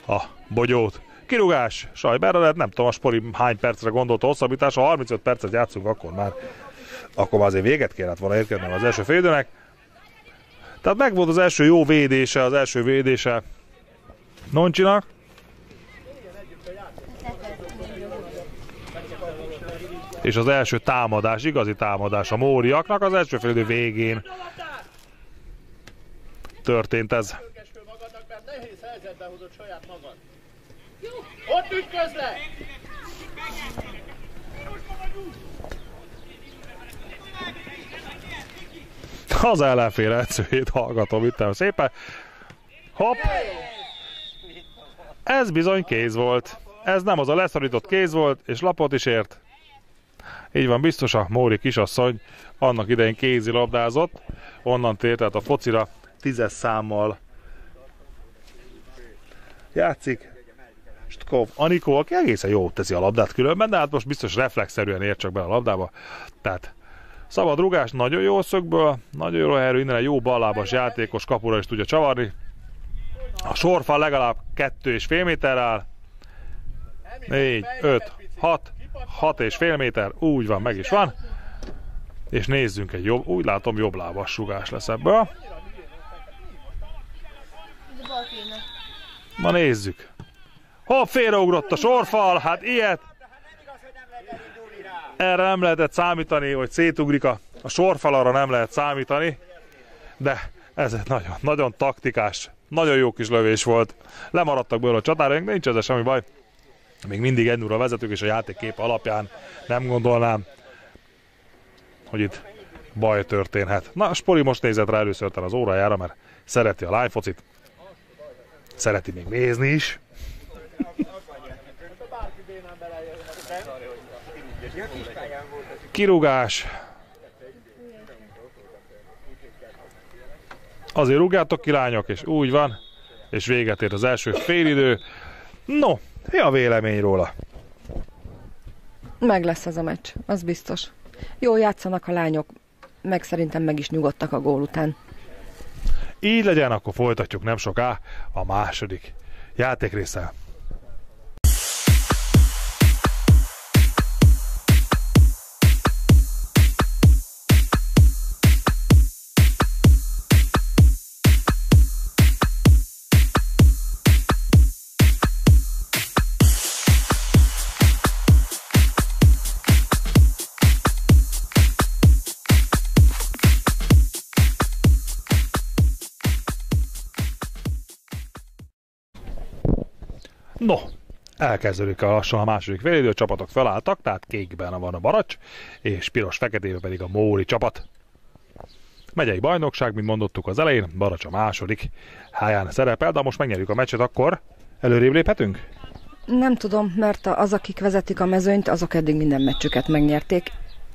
a bogyót. Kirugás, Saj Bernadett, nem tudom, a Spori hány percre gondolt a hosszabbítás, ha 35 percet játszunk, akkor már akkor már azért véget kellett volna érkednem az első félidőnek. Tehát meg volt az első jó védése, az első védése Noncsinak. És az első támadás, igazi támadás a móriaknak az első félidő végén történt ez. Magadnak, mert nehéz helyzetbe hozott saját magad. Ott ütközlek! Az ellenfél edzőjét hallgatom itt szépen. Hopp! Ez bizony kéz volt. Ez nem az a leszorított kéz volt, és lapot is ért. Így van, biztos a Móri kisasszony annak idején kézi labdázott, onnan tért tehát a focira tízes számmal játszik. Stkov Anikó, aki egészen jó teszi a labdát különben, de hát most biztos reflexzerűen ért csak be a labdába. Tehát szabad rugás, nagyon jó szögből, nagyon jó erő, innen egy jó ballábas játékos kapura is tudja csavarni. A sorfal legalább kettő és fél méter áll. 4, 5, 6, 6 és fél méter, úgy van, meg is van. És nézzünk egy jobb, úgy látom jobb lábas rugás lesz ebből. Ma nézzük. Hopp, félreugrott a sorfal, hát ilyet. Erre nem lehetett számítani, hogy szétugrik a, a sorfal, arra nem lehet számítani. De ez egy nagyon, nagyon taktikás, nagyon jó kis lövés volt. Lemaradtak belőle a de nincs ezzel semmi baj. Még mindig 1 0 vezetők, és a játékkép alapján nem gondolnám, hogy itt baj történhet. Na, Spori most nézett rá először az órájára, mert szereti a live focit. Szereti még nézni is. Kirúgás. Azért rúgjátok ki lányok, és úgy van. És véget ért az első félidő. No, mi a vélemény róla? Meg lesz ez a meccs, az biztos. Jó játszanak a lányok, meg szerintem meg is nyugodtak a gól után. Így legyen, akkor folytatjuk nem soká a második játékrésszel. Elkezdődik a lassan a második félidő, a csapatok felálltak, tehát kékben van a Baracs, és piros-feketében pedig a Móri csapat. Megyei bajnokság, mint mondottuk az elején, Baracs a második háján szerepel, de most megnyerjük a meccset, akkor előrébb léphetünk? Nem tudom, mert az, akik vezetik a mezőnyt, azok eddig minden meccsüket megnyerték.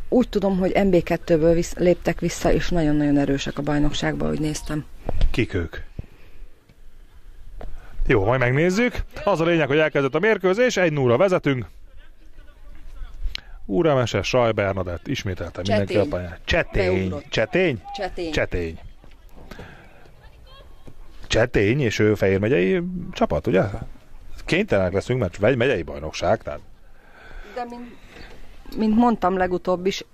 Úgy tudom, hogy MB2-ből visz, léptek vissza, és nagyon-nagyon erősek a bajnokságban, hogy néztem. Kik ők? Jó, majd megnézzük. Az a lényeg, hogy elkezdett a mérkőzés, 1 0 vezetünk. Úramese, Saj Bernadett, ismételtem mindenki a Csetény. pályán. Csetény. Csetény? Csetény. Csetény. Csetény, és ő Fehér megyei csapat, ugye? Kénytelenek leszünk, mert vegy- megyei bajnokság, tehát De mint, mint mondtam legutóbb is,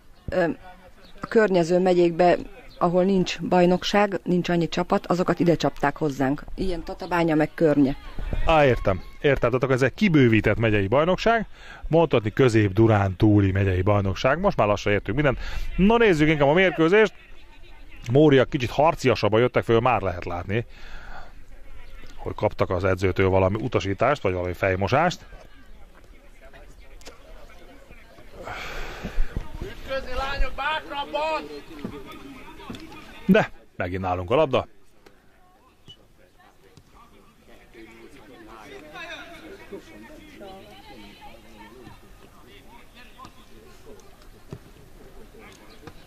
a környező megyékbe, ahol nincs bajnokság, nincs annyi csapat, azokat ide csapták hozzánk. Ilyen Tatabánya meg környe. Á, értem. Értem, tehát akkor ez egy kibővített megyei bajnokság, mondhatni közép-durán túli megyei bajnokság. Most már lassan értünk mindent. Na nézzük inkább a mérkőzést. Móriak kicsit harciasabban jöttek föl, már lehet látni, hogy kaptak az edzőtől valami utasítást, vagy valami fejmosást. Ütközni lányok bátrabban! De megint nálunk a labda.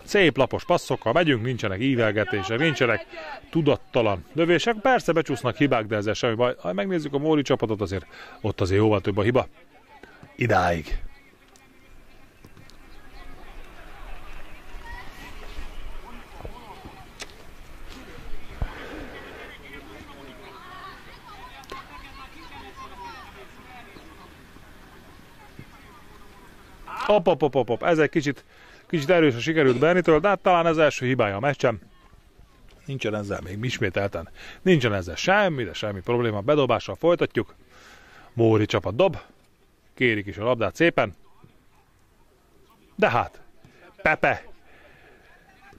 Szép lapos passzokkal megyünk, nincsenek ívelgetések, nincsenek tudattalan lövések. Persze becsúsznak hibák, de ezzel semmi baj. Ha megnézzük a Móri csapatot, azért ott azért jóval több a hiba. Idáig. Hop, hop, hop, hop, hop. Ez egy kicsit, kicsit erősen sikerült Bernitől, de hát talán ez első hibája a meccsem. Nincsen ezzel még ismételten. Nincsen ezzel semmi, de semmi probléma. Bedobással folytatjuk. Móri csapat dob. Kérik is a labdát szépen. De hát, Pepe.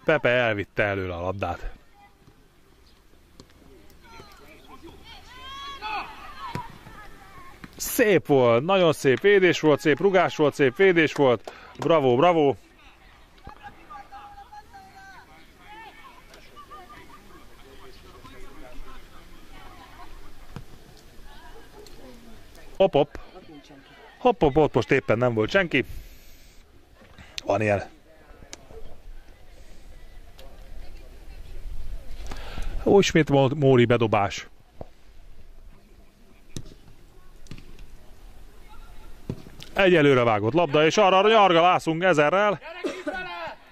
Pepe elvitte előle a labdát. Szép volt, nagyon szép védés volt, szép rugás volt, szép védés volt. Bravo, bravo. Hop, hop. Hopp, hopp, ott most éppen nem volt senki. Van ilyen. Ó, ismét volt Móri bedobás. Egyelőre vágott labda, és arra nyarga lászunk ezerrel.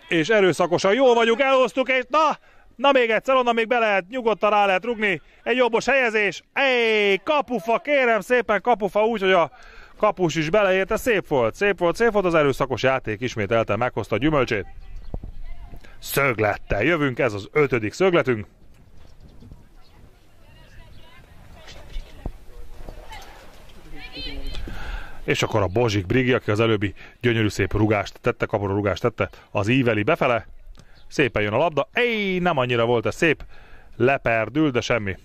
És erőszakosan jól vagyunk, elhoztuk, és na, na még egyszer, onnan még be lehet, nyugodtan rá lehet rugni. Egy jobbos helyezés. Ej, kapufa, kérem szépen kapufa, úgy, hogy a kapus is beleérte, szép volt, szép volt, szép volt, az erőszakos játék ismételten meghozta a gyümölcsét. Szöglettel jövünk, ez az ötödik szögletünk. És akkor a Bozsik Brigi, aki az előbbi gyönyörű szép rugást tette, kaporó rugást tette, az íveli befele. Szépen jön a labda. Ej, nem annyira volt ez szép. Leperdül, de semmi.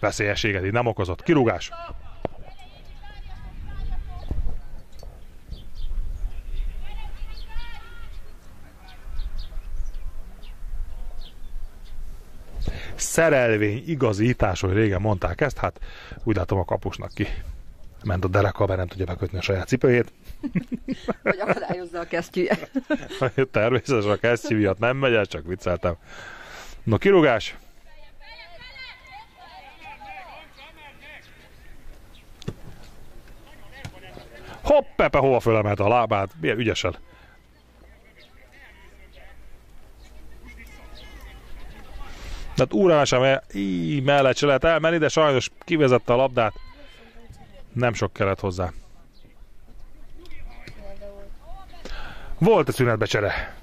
Veszélyességet így nem okozott. Kirúgás. szerelvény igazítás, hogy régen mondták ezt, hát úgy látom a kapusnak ki. Ment a dereka, mert nem tudja bekötni a saját cipőjét. Hogy akadályozza a kesztyűje. Természetesen a kesztyű miatt nem megy, el, csak vicceltem. No, kirúgás. Hopp, Pepe hova fölemelte a lábát, milyen ügyesen. Tehát úrásem így mellett se lehet elmenni, de sajnos kivezette a labdát. Nem sok kellett hozzá. Volt a szünetbe csere.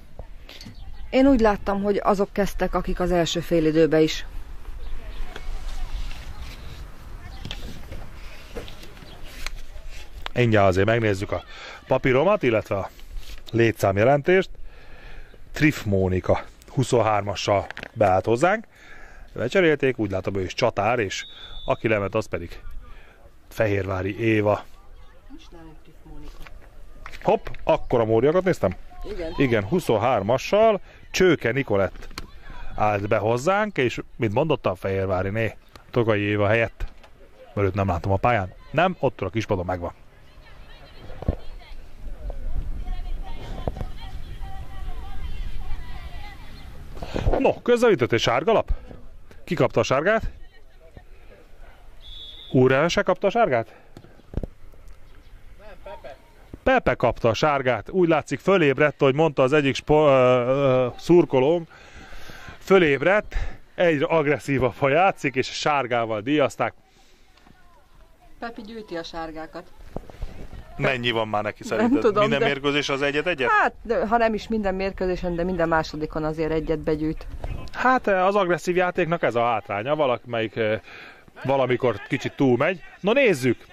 Én úgy láttam, hogy azok kezdtek, akik az első fél időbe is. Mindjárt azért megnézzük a papíromat, illetve a létszámjelentést. Trif Mónika 23-assal beállt hozzánk. Lecserélték, úgy látom ő is csatár, és aki lement, az pedig Fehérvári Éva. Hopp, akkor a móriakat néztem? Igen. Igen, 23-assal Csőke Nikolett állt be hozzánk, és mint mondottam, Fehérvári né, Togai Éva helyett, mert őt nem látom a pályán. Nem, ott a kispadon megvan. No, közelített egy sárga lap. Ki kapta a sárgát? Úr se kapta a sárgát? Pepe kapta a sárgát. Úgy látszik fölébredt, hogy mondta az egyik spo- uh, uh, szurkolónk, fölébredt, egyre agresszívabb, ha játszik, és sárgával díjazták. Pepi gyűjti a sárgákat. Mennyi van már neki szerinted? tudom, Minden de- mérkőzés az egyet-egyet? Hát, de, ha nem is minden mérkőzésen, de minden másodikon azért egyet begyűjt. Hát az agresszív játéknak ez a hátránya, valamelyik valamikor kicsit túlmegy. No nézzük!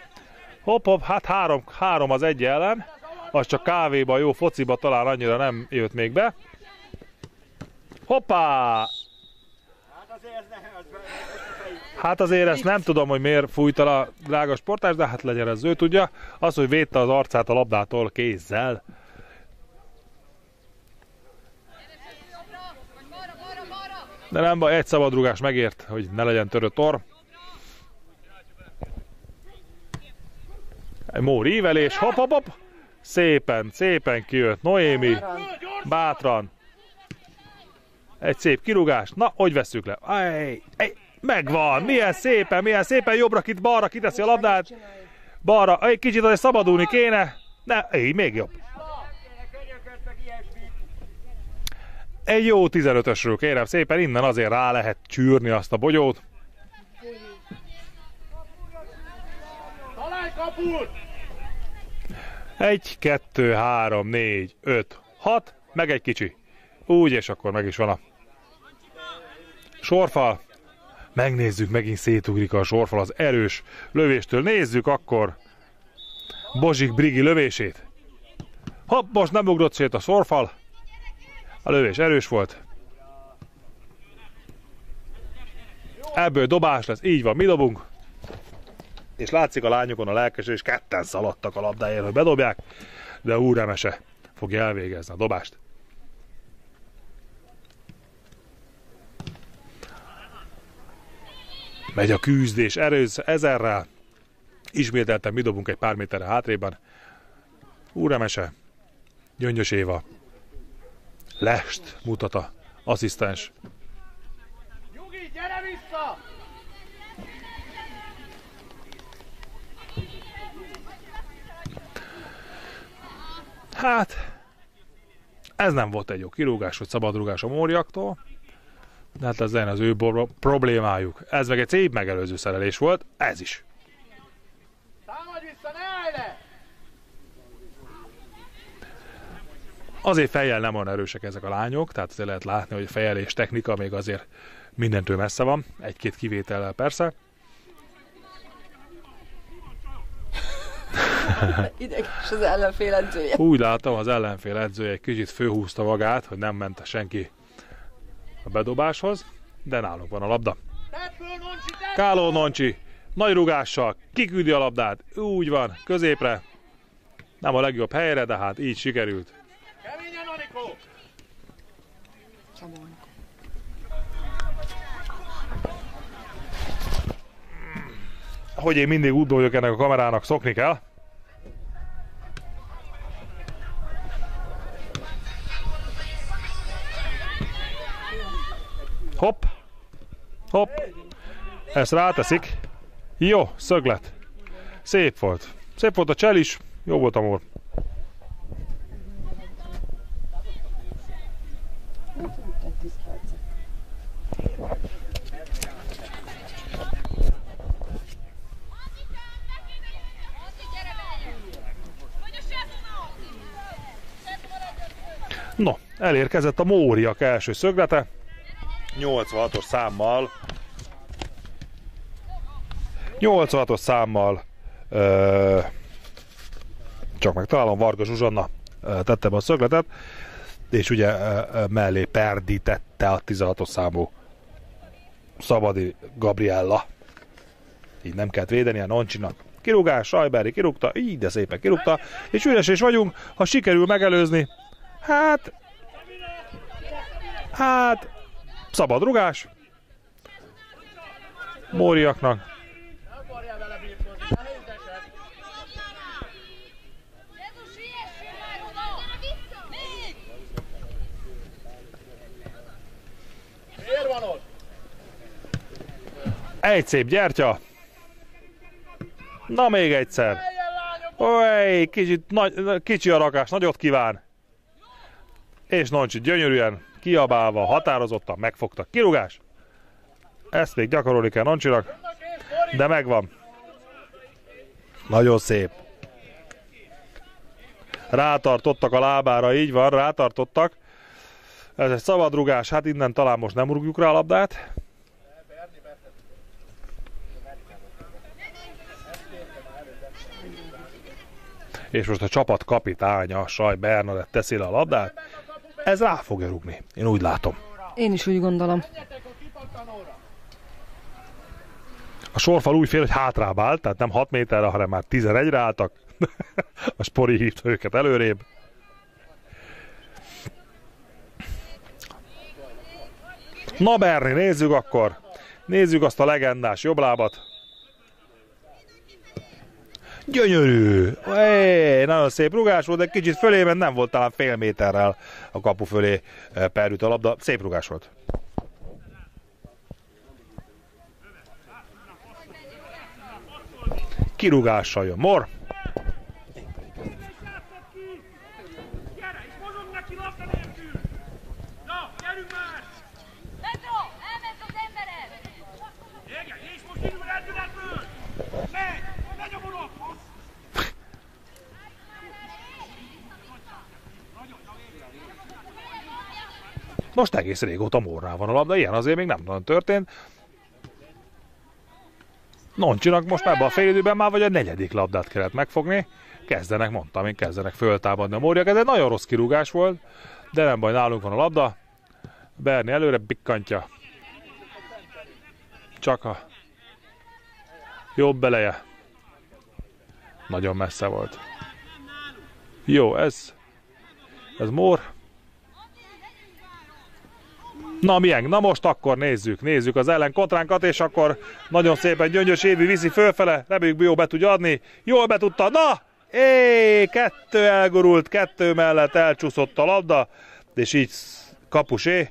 Hopp, hopp, hát három, három az egy ellen. Az csak kávéba, jó fociba talán annyira nem jött még be. Hoppá! Hát azért ezt nem tudom, hogy miért fújta a drága sportás, de hát legyen ez ő tudja. Az, hogy védte az arcát a labdától kézzel. De nem baj, egy szabadrugás megért, hogy ne legyen törött orr. Móri ívelés, hop, hop, hop. Szépen, szépen kijött Noémi, bátran. Egy szép kirúgás. Na, hogy vesszük le? Ej, ej, megvan. Milyen szépen, milyen szépen. Jobbra, kit, balra kiteszi a labdát. Balra, egy kicsit azért szabadulni kéne. Ne, így még jobb. Egy jó 15-ösről kérem szépen, innen azért rá lehet csűrni azt a bogyót. Kaput! Egy, kettő, három, négy, öt, hat, meg egy kicsi. Úgy, és akkor meg is van a sorfal. Megnézzük, megint szétugrik a sorfal az erős lövéstől. Nézzük akkor Bozsik Brigi lövését. Hopp, most nem ugrott szét a szorfal. A lövés erős volt. Ebből dobás lesz, így van, mi dobunk. És látszik a lányokon a lelkesedés, ketten szaladtak a labdáért, hogy bedobják, de úremese fogja elvégezni a dobást. Megy a küzdés, erőz ezerrel. Ismételten mi dobunk egy pár méterre hátréban. Úremese, Gyöngyös Éva, lest mutat a asszisztens. Nyugi, gyere vissza! Hát, ez nem volt egy jó kirúgás, vagy szabadrúgás a móriaktól, de hát ez lenne az ő problémájuk. Ez meg egy szép megelőző szerelés volt, ez is. Azért fejjel nem olyan erősek ezek a lányok, tehát azért lehet látni, hogy a fejelés technika még azért mindentől messze van, egy-két kivétellel persze. Ideges az ellenfél edzője. Úgy látom, az ellenfél edzője egy kicsit főhúzta magát, hogy nem ment senki a bedobáshoz, de nálunk van a labda. Káló Noncsi, nagy rugással, kiküldi a labdát, úgy van, középre. Nem a legjobb helyre, de hát így sikerült. Hogy én mindig úgy ennek a kamerának, szokni kell. Hopp, hopp, ezt ráteszik. Jó, szöglet. Szép volt. Szép volt a csel is, jó volt a mór. No, elérkezett a Móriak első szöglete. 86-os számmal 86-os számmal ö, csak megtalálom, Varga Zsuzsanna tette be a szögletet, és ugye ö, ö, mellé perdítette a 16-os számú Szabadi Gabriella. Így nem kellett védeni a Noncsinak. Kirúgás, Sajberi kirúgta, így de szépen kirúgta, és üres is vagyunk, ha sikerül megelőzni, hát hát szabad rugás Móriaknak? Egy szép gyertya. Na még egyszer. Oly, kicsit nagy, kicsi a rakás, nagyot kíván. És Noncsi gyönyörűen, kiabálva, határozottan megfogta. Kirugás. Ezt még gyakorolni kell Bori! de megvan. Nagyon szép. Rátartottak a lábára, így van, rátartottak. Ez egy szabad rugás, hát innen talán most nem rúgjuk rá a labdát. És most a csapat kapitánya, Saj Bernadett teszi le a labdát. Ez rá fogja rúgni. Én úgy látom. Én is úgy gondolom. A sorfal úgy fél, hogy hátrább állt, tehát nem 6 méterre, hanem már 11-re álltak. a spori hívta őket előrébb. Na Berni, nézzük akkor. Nézzük azt a legendás jobblábat. Gyönyörű! Éj, nagyon szép rugás volt, de kicsit fölé ment, nem volt talán fél méterrel a kapu fölé eh, perült a labda. Szép rugás volt. Kirúgással jön Mor. Gyere, és mozog neki labda nélkül! Na, gyerünk már! Pedro, elment az embered! Igen, és most indul rendületből! Megy! Megy a vonat! Most egész régóta Mornál van a labda, ilyen azért még nem nagyon történt. Noncsinak most ebben a fél időben már vagy a negyedik labdát kellett megfogni. Kezdenek, mondtam én, kezdenek föltámadni a móriak. Ez egy nagyon rossz kirúgás volt, de nem baj, nálunk van a labda. Berni előre pikkantja. Csak a jobb beleje. Nagyon messze volt. Jó, ez ez Mór. Na milyen? Na most akkor nézzük, nézzük az ellen kontránkat, és akkor nagyon szépen Gyöngyös Évi viszi fölfele, reméljük jó be tudja adni. Jól be tudta, na! É, kettő elgurult, kettő mellett elcsúszott a labda, és így kapusé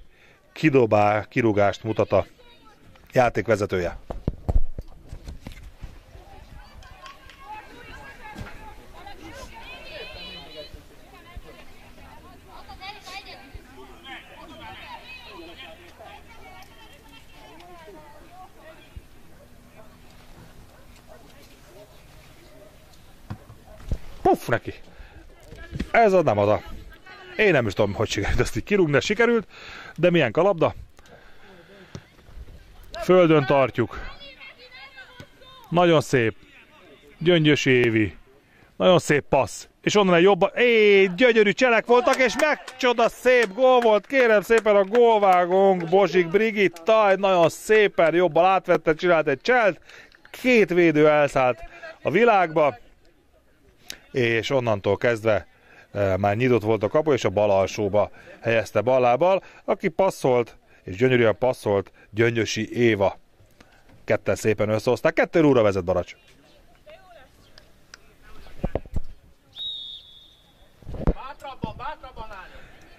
kidobál, kirúgást mutat a játékvezetője. Puff neki. Ez a nem az a. Én nem is tudom, hogy sikerült ezt így kirúgni, sikerült. De milyen kalapda? Földön tartjuk. Nagyon szép. Gyöngyös Évi. Nagyon szép passz. És onnan egy jobban, é, gyönyörű cselek voltak, és megcsoda szép gól volt, kérem szépen a gólvágónk, Bozsik Brigitta, nagyon szépen jobban átvette, csinált egy cselt, két védő elszállt a világba, és onnantól kezdve e, már nyitott volt a kapu, és a bal alsóba helyezte ballábbal, aki passzolt, és gyönyörűen passzolt Gyöngyösi Éva. Ketten szépen összehozták, kettő óra vezet Baracs.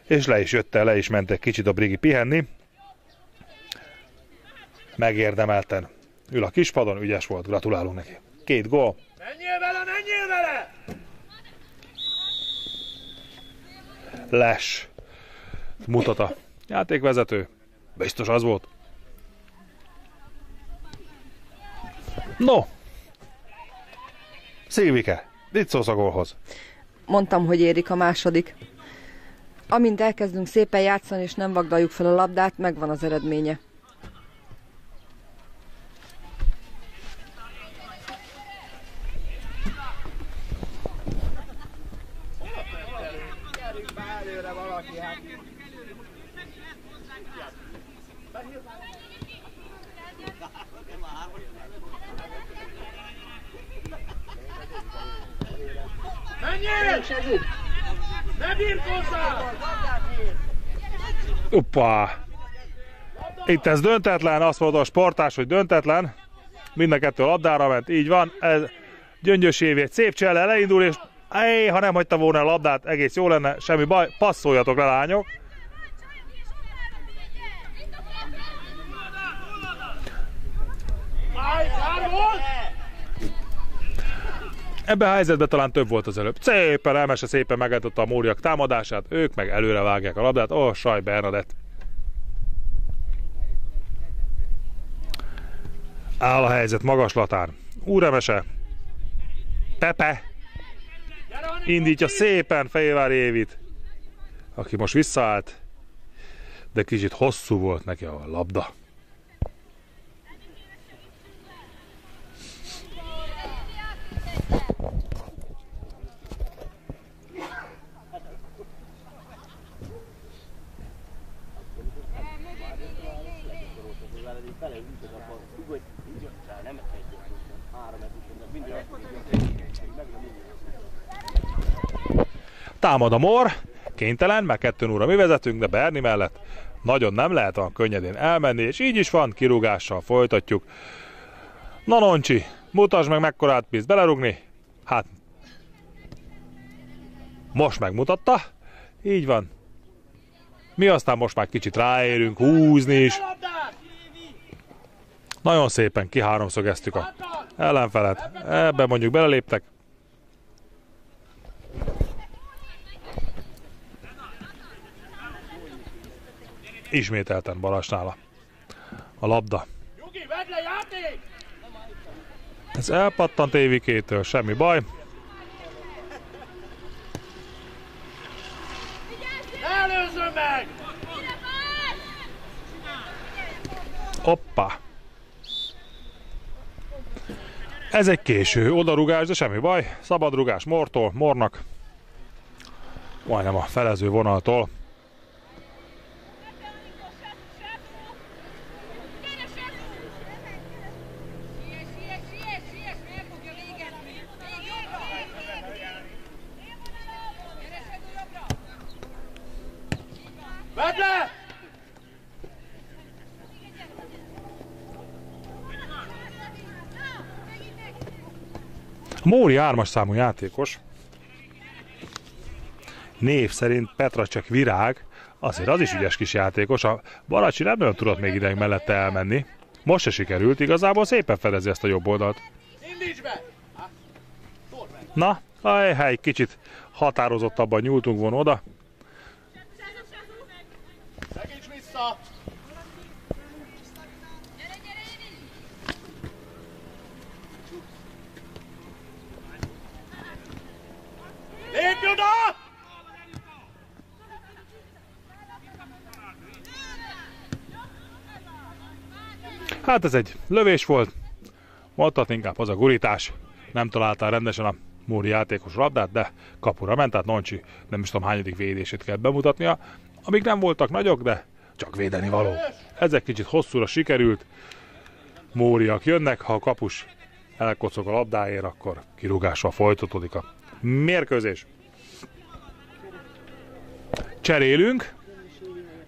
És le is jött el, le is mentek kicsit a Brigi pihenni. Megérdemelten. Ül a kispadon, ügyes volt, gratulálunk neki. Két gól, Menjél vele, menjél vele! Les. Mutat a játékvezető. Biztos az volt. No. Szilvike, mit szólsz a gólhoz? Mondtam, hogy érik a második. Amint elkezdünk szépen játszani, és nem vagdaljuk fel a labdát, megvan az eredménye. Menjél! Ne birkozzál! Uppá! Itt ez döntetlen, azt mondta a sportás, hogy döntetlen. Mind a kettő labdára ment, így van. Ez gyöngyös egy szép cselle leindul, és Éj, ha nem hagyta volna a labdát, egész jó lenne, semmi baj, passzoljatok le lányok. Állj, volt! Ebben a helyzetben talán több volt az előbb. Szépen elmese, szépen megállította a Móriak támadását, ők meg előre vágják a labdát. Ó, oh, saj, Bernadett. Áll a helyzet magaslatán. Úremese. Pepe. Indítja szépen Fejvári Évit. Aki most visszaállt. De kicsit hosszú volt neki a labda. Támad a mor, kénytelen, mert kettőn óra mi vezetünk, de Berni mellett nagyon nem lehet olyan könnyedén elmenni, és így is van, kirúgással folytatjuk. Na Noncsi, mutasd meg mekkorát bíz belerugni. Hát, most megmutatta, így van. Mi aztán most már kicsit ráérünk, húzni is. Nagyon szépen kiháromszögeztük a ellenfelet. Ebben mondjuk beleléptek. Ismételten Balázsnála. A labda. Ez elpattant Évikétől, semmi baj. Ne előzzön meg! Hoppá! Ez egy késő odarugás, de semmi baj. Szabad rugás Mortól, Mornak. Majdnem a felező vonaltól. Siess, siess, siess, siess, meg fogja végezni. Még jobbra. Keresed jobbra. Vedd le! Móri ármas számú játékos. Név szerint Petracek Virág, azért az is ügyes kis játékos. A Baracsi nem nagyon tudott még ideig mellette elmenni. Most se sikerült, igazából szépen fedezi ezt a jobb oldalt. Na, hely, kicsit határozottabban nyúltunk volna oda. Segíts vissza! Lépj oda! Hát ez egy lövés volt. Mondhatni inkább az a gurítás. Nem találta rendesen a Móri játékos labdát, de kapura ment, tehát Noncsi nem is tudom hányadik védését kell bemutatnia. Amik nem voltak nagyok, de csak védeni való. Ez egy kicsit hosszúra sikerült. Móriak jönnek, ha a kapus elkocog a labdáért, akkor kirúgással folytatódik a mérkőzés. Cserélünk.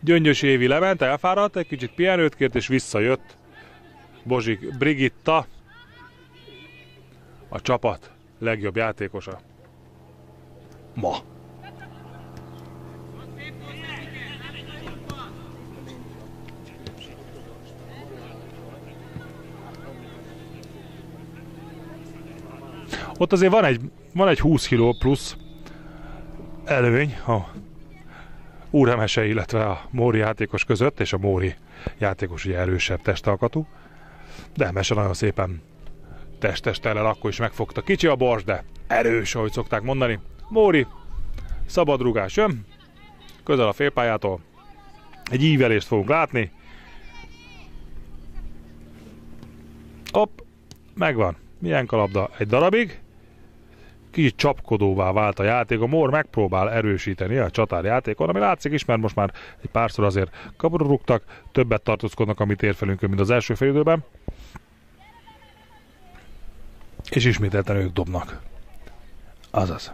Gyöngyös Évi lement, elfáradt, egy kicsit pihenőt kért, és visszajött Bozsik Brigitta, a csapat legjobb játékosa. Ma. Ott azért van egy, van egy 20 kg plusz előny a Úremese, illetve a Móri játékos között, és a Móri játékos ugye erősebb testalkatú. De Mese nagyon szépen testestellel akkor is megfogta. Kicsi a bors, de erős, ahogy szokták mondani. Móri, szabad rugás jön, közel a félpályától. Egy ívelést fogunk látni. Hopp, megvan. Milyen kalapda? Egy darabig. Kicsit csapkodóvá vált a játék. A Mór megpróbál erősíteni a csatár játékon, ami látszik is, mert most már egy párszor azért rúgtak, többet tartózkodnak a mi térfelünkön, mint az első félidőben. És ismételten ők dobnak. Azaz.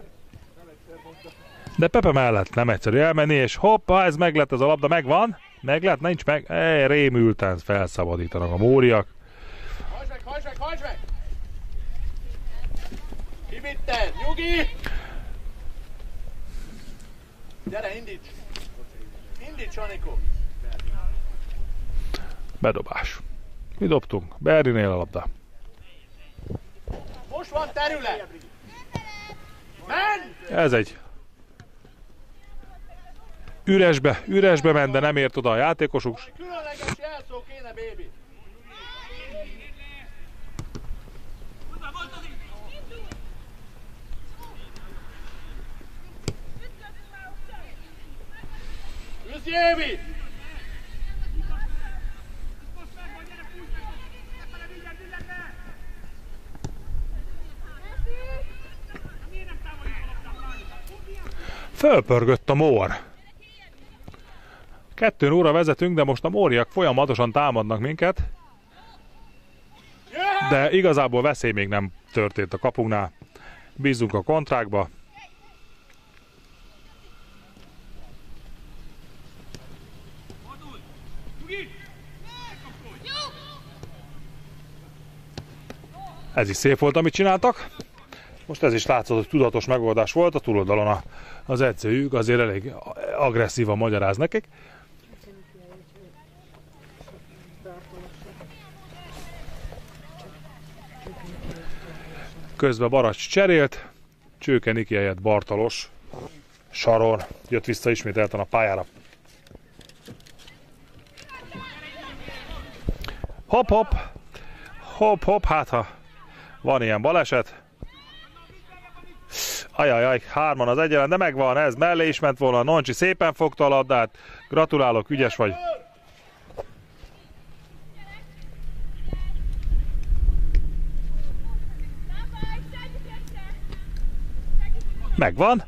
De Pepe mellett nem egyszerű elmenni, és hoppa, ez meg lett ez a labda, megvan? Meg lett, nincs meg. E, rémülten felszabadítanak a móriak. Hajtsd meg, hajtsd! Kivitted, nyugi! Gyere, indíts! Indíts, Anikó! Bedobás. Mi dobtunk? Berrinél a labda. Most van terület! Menj! Ez egy üresbe, üresbe ment, de nem ért oda a játékosuk. Különleges jelszó kéne, baby! Üszi, Évi! Fölpörgött a mór. Kettőn óra vezetünk, de most a móriak folyamatosan támadnak minket. De igazából veszély még nem történt a kapunknál. Bízunk a kontrákba. Ez is szép volt, amit csináltak. Most ez is látszott, hogy tudatos megoldás volt. A túloldalon a, az edzőjük azért elég agresszívan magyaráz nekik. Közben Baracs cserélt, Csőke Niki Bartalos, Saron jött vissza ismételten a pályára. Hop, hop, hop, hop, hát ha van ilyen baleset. Ajajaj, hárman az egyenlen, de megvan ez, mellé is ment volna. Noncsi szépen fogta a labdát. Gratulálok, ügyes vagy. Megvan.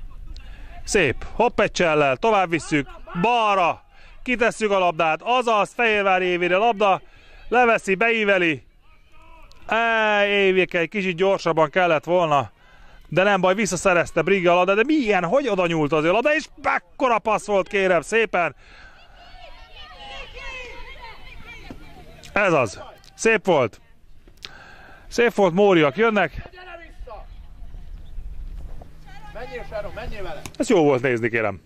Szép. Hopp egy csellel, tovább visszük. Balra. Kitesszük a labdát. Azaz, Fehérvár évére labda. Leveszi, beíveli. Ej, Évéke, egy kicsit gyorsabban kellett volna. De nem baj, visszaszerezte Briga a labda, de milyen, hogy oda nyúlt az a labda, és mekkora passz volt, kérem szépen. Ez az. Szép volt. Szép volt, Móriak jönnek. Menjél, Sáron, menjél vele! Ez jó volt nézni, kérem.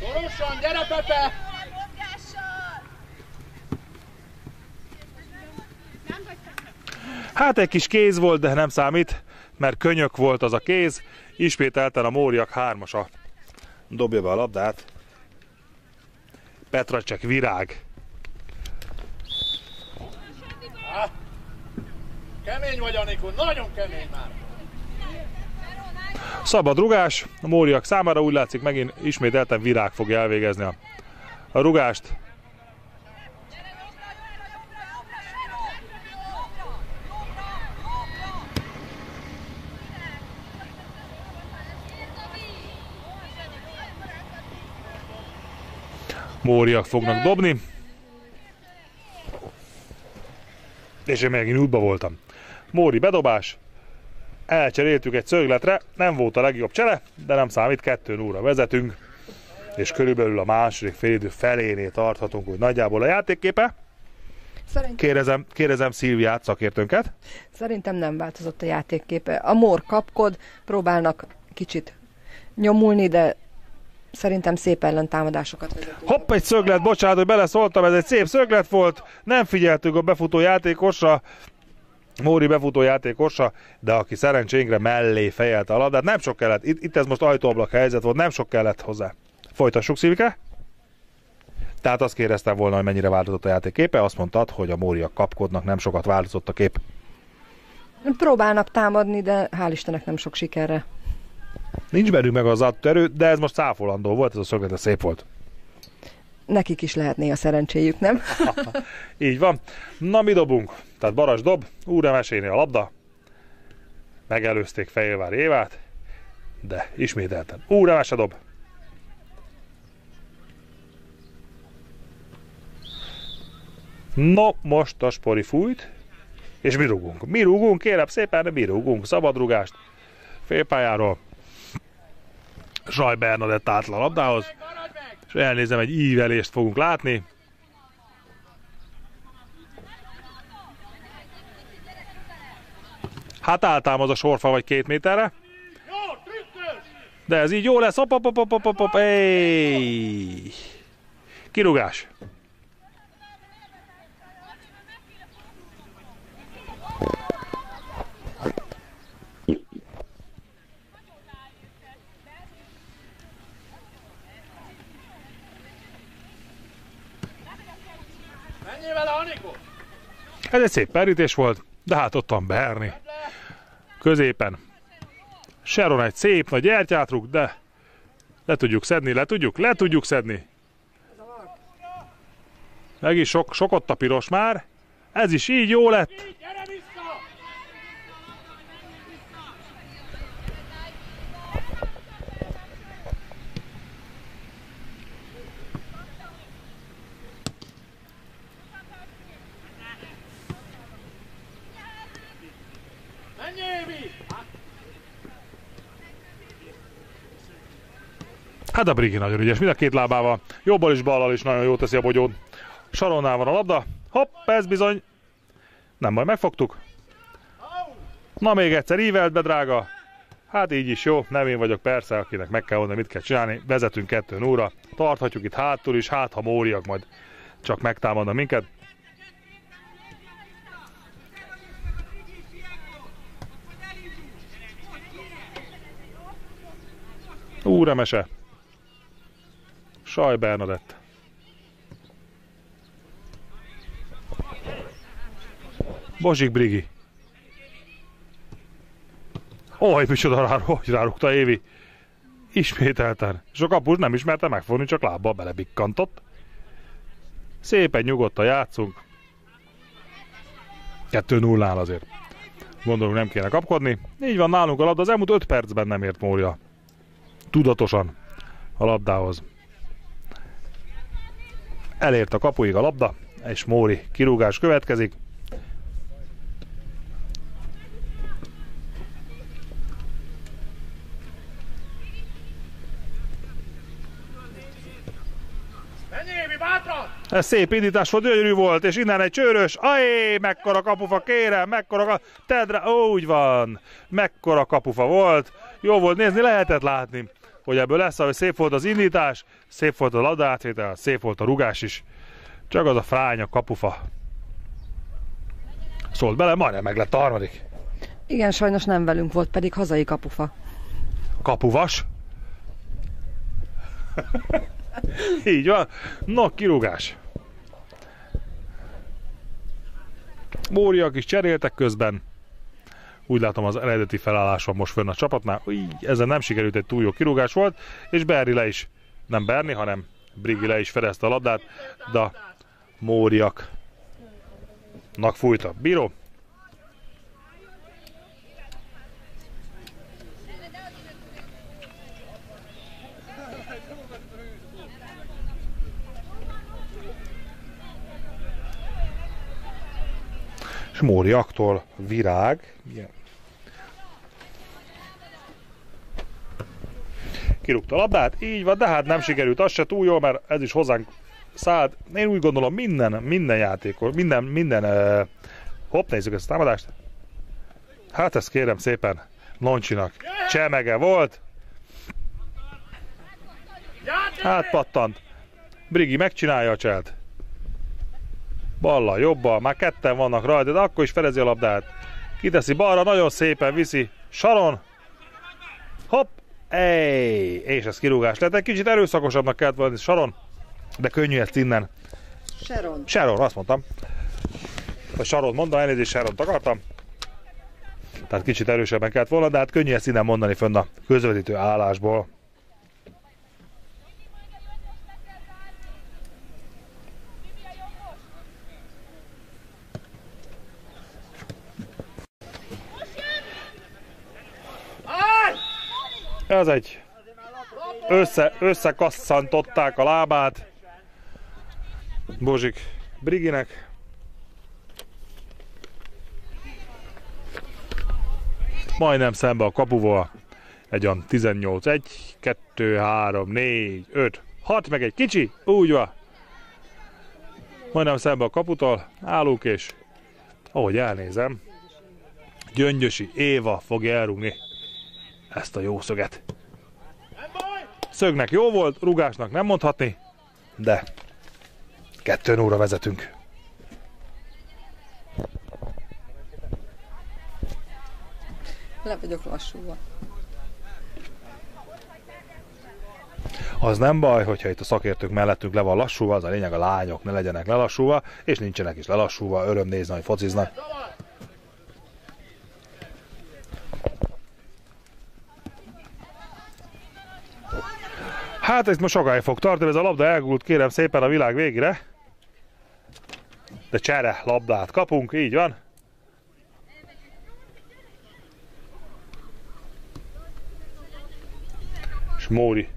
Szorosan, gyere Pepe! Hát egy kis kéz volt, de nem számít, mert könyök volt az a kéz. Ismételten a Móriak hármasa dobja be a labdát. Petracek virág. Kemény vagy, Anikó, nagyon kemény már! Szabad rugás, a Móriak számára úgy látszik megint ismételten virág fogja elvégezni a, a rugást. Móriak fognak dobni. És én megint útba voltam. Móri bedobás, elcseréltük egy szögletre, nem volt a legjobb csere, de nem számít, 2 óra vezetünk, és körülbelül a második félidő felénél tarthatunk, hogy nagyjából a játékképe. Szerintem, Kérdezem, kérdezem Szilviát, szakértőnket. szerintem nem változott a játékképe. A mor kapkod, próbálnak kicsit nyomulni, de szerintem szép ellentámadásokat vezetünk. Hopp, egy szöglet, bocsánat, hogy beleszóltam, ez egy szép szöglet volt, nem figyeltünk a befutó játékosra, Móri befutó játékosa, de aki szerencsénkre mellé fejelte a labdát, nem sok kellett, itt, itt ez most ajtóablak helyzet volt, nem sok kellett hozzá. Folytassuk, Szilvike? Tehát azt kérdeztem volna, hogy mennyire változott a játék képe, azt mondtad, hogy a Móriak kapkodnak, nem sokat változott a kép. Próbálnak támadni, de hál' Istennek nem sok sikerre. Nincs bennünk meg az erő, de ez most száfolandó volt, ez a szöglet, ez szép volt. Nekik is lehetné a szerencséjük, nem? Így van. Na, mi dobunk? Tehát Baras dob, úrra mesénél a labda. Megelőzték Fehérvár Évát, de ismételten úrra mese dob. No, most a spori fújt, és mi rúgunk. Mi rúgunk, kérem szépen, mi rúgunk. Szabadrugást félpályáról. Zsaj Bernadett átla a labdához, és elnézem, egy ívelést fogunk látni. Hát álltám az a sorfa vagy két méterre, de ez így jó lesz. Hop, hop, hop, hop, hop, hop, hop. Ej! Kirugás. Menjél vele, Anikó! Ez egy szép perítés volt, de hát ott van Berni. Középen. Sharon egy szép nagy gyertyát rúg, de le tudjuk szedni, le tudjuk, le tudjuk szedni. Meg is sok, sok ott a piros már. Ez is így jó lett. Így, gyere vissza! Menj, Évi! Hát a Brigi nagyon ügyes, mind a két lábával. Jobbal is ballal is nagyon jó teszi a bogyót. Saronnál van a labda. Hopp, ez bizony. Nem baj, megfogtuk. Na még egyszer, ívelt be, drága. Hát így is jó, nem én vagyok persze, akinek meg kell mondani, mit kell csinálni. Vezetünk 2 óra, tarthatjuk itt hátul is, hát ha móriak majd csak megtámadnak minket. Úremese. Saj Bernadett. Bozsik Brigi. Oj, micsoda rá, hogy rárukta Évi. Ismételten. És a kapus nem ismerte megfogni, csak lábbal belebikkantott. Szépen nyugodtan játszunk. 2 0 azért. Gondolom nem kéne kapkodni. Így van nálunk a labda, az elmúlt 5 percben nem ért Mória. Tudatosan a labdához. Elért a kapuig a labda, és Móri kirúgás következik. Ez szép indítás volt, gyönyörű volt, és innen egy csőrös, ajé, mekkora kapufa, kérem, mekkora ka... Tedre, úgy van, mekkora kapufa volt, jó volt nézni, lehetett látni, hogy ebből lesz, hogy szép volt az indítás, szép volt a labdátvétel, szép volt a rugás is, csak az a fránya kapufa. Szólt bele, majdnem meg lett a harmadik. Igen, sajnos nem velünk volt, pedig hazai kapufa. Kapuvas. Így van. No, kirúgás. Móriak is cseréltek közben. Úgy látom az eredeti felállás van most fönn a csapatnál. Így, ezen nem sikerült egy túl jó kirúgás volt, és Berni le is, nem Berni, hanem Brigi le is fedezte a labdát, de a Móriaknak fújt a bíró. és Móriaktól virág. Ilyen. Kirúgta a labdát, így van, de hát nem sikerült, az se túl jó, mert ez is hozzánk szállt. Én úgy gondolom minden, minden játékos, minden, minden, uh, hopp, nézzük ezt a támadást. Hát ezt kérem szépen, Loncsinak csemege volt, hát pattant. Brigi megcsinálja a cselt. Balla, jobba, már ketten vannak rajta, de akkor is felezi a labdát. Kiteszi balra, nagyon szépen viszi. Saron. Ej, és ez kirúgás lett. Egy kicsit erőszakosabbnak kellett volna Saron, de könnyű ezt innen. Sharon. Sharon, azt mondtam. Vagy Sharon mondta, elnézést Sharon akartam. Tehát kicsit erősebben kellett volna, de hát könnyű ezt innen mondani fönn a közvetítő állásból. Ez egy össze, összekasszantották a lábát. Bozsik Briginek. Majdnem szembe a kapuval. Egy olyan 18, 1, 2, 3, 4, 5, 6, meg egy kicsi, úgy van. Majdnem szembe a kaputól, állunk és ahogy elnézem, Gyöngyösi Éva fogja elrúgni ezt a jó szöget. Szögnek jó volt, rugásnak nem mondhatni, de kettőn óra vezetünk. Le vagyok lassúval. Az nem baj, hogyha itt a szakértők mellettünk le van lassúva, az a lényeg a lányok ne legyenek lelassúva, és nincsenek is lelassúva, öröm nézni, hogy fociznak. Hát ez most sokáig fog tartani, ez a labda elgúlt kérem szépen a világ végére. De csere labdát kapunk, így van. És Móri,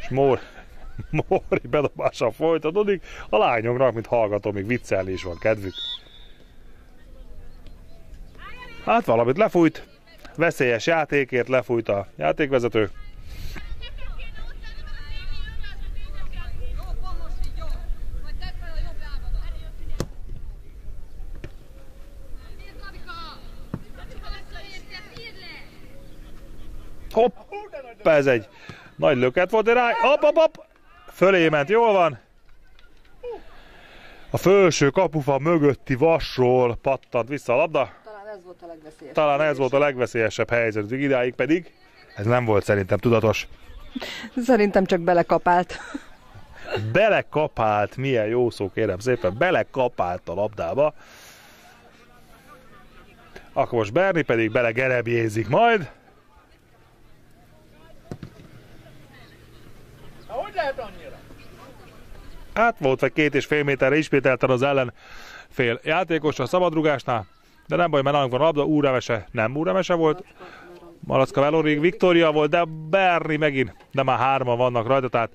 és Móri, bedobása folytatódik. A lányoknak, mint hallgatom, még viccelni is van kedvük. Hát valamit lefújt. Veszélyes játékért lefújt a játékvezető. Majd tedd fel a jobb lábadat. Írd, Gabika! Visszaérted, írd le! Hopp, ez egy nagy löket volt, de rá, hopp, hopp, hopp, fölé ment, jól van. A felső kapufa mögötti vasról pattant vissza a labda. Talán ez volt a legveszélyesebb. Talán ez volt a legveszélyesebb helyzet, idáig pedig ez nem volt szerintem tudatos. Szerintem csak belekapált. Belekapált, milyen jó szó kérem szépen, belekapált a labdába. Akkor most Berni pedig belegerebjézik majd. Na, hogy lehet annyira? Hát volt vagy két és fél méterre ismételten az ellen fél játékos a szabadrugásnál. de nem baj, mert nálunk van a labda, úremese, nem úremese volt. Malacka Velorig, Viktória volt, de Berni megint, de már hárman vannak rajta, tehát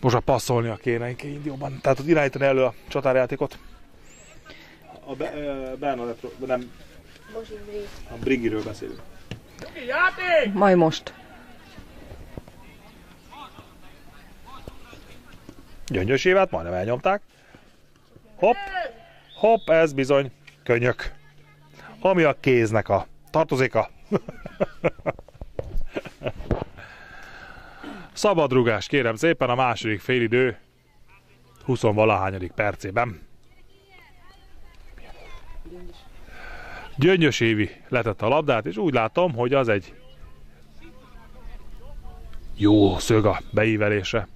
most a passzolnia kéne Indióban, tehát ott irányítani elő a csatárjátékot. A Bernadette, nem, a Bringiről beszélünk. Majd most. Gyöngyös évet majdnem elnyomták. Hopp, hopp, ez bizony könyök. Ami a kéznek a tartozéka. Szabadrugás, kérem szépen, a második félidő 20 valahányadik percében. Gyöngyös Évi letette a labdát, és úgy látom, hogy az egy jó szög a beívelésre.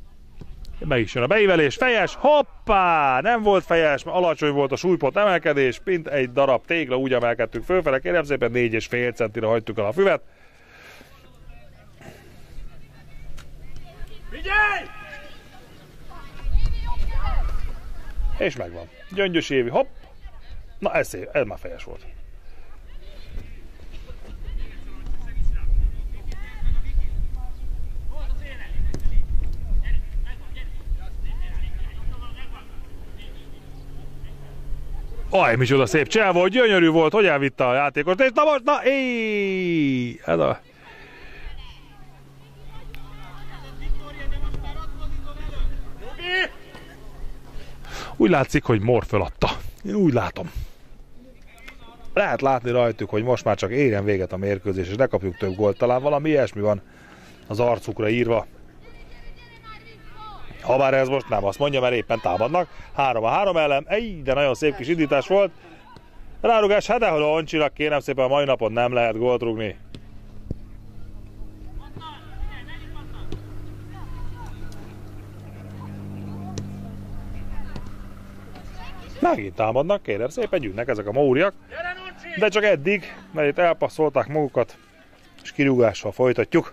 Meg is jön a beívelés, fejes, hoppá! Nem volt fejes, mert alacsony volt a súlypont emelkedés, mint egy darab tégla, úgy emelkedtünk fölfele, kérem szépen 4,5 centire hagytuk el a füvet. Figyelj! És megvan. Gyöngyös Évi, hopp! Na ez szép, ez már fejes volt. Aj, micsoda szép csel volt, gyönyörű volt, hogy elvitte a játékot, és na most, na, éj! Ez a... Úgy látszik, hogy Mor föladta. Én úgy látom. Lehet látni rajtuk, hogy most már csak érjen véget a mérkőzés, és ne kapjuk több gólt. Talán valami ilyesmi van az arcukra írva. Habár ez most nem azt mondja, mert éppen támadnak. Három a három ellen. Ej, de nagyon szép kis indítás volt. Rárugás, hát dehol a Oncsinak, kérem szépen a mai napon nem lehet gólt rúgni. Megint támadnak, kérem szépen, gyűnnek ezek a Nuncsi! De csak eddig, mert itt elpasszolták magukat, és kirúgással folytatjuk.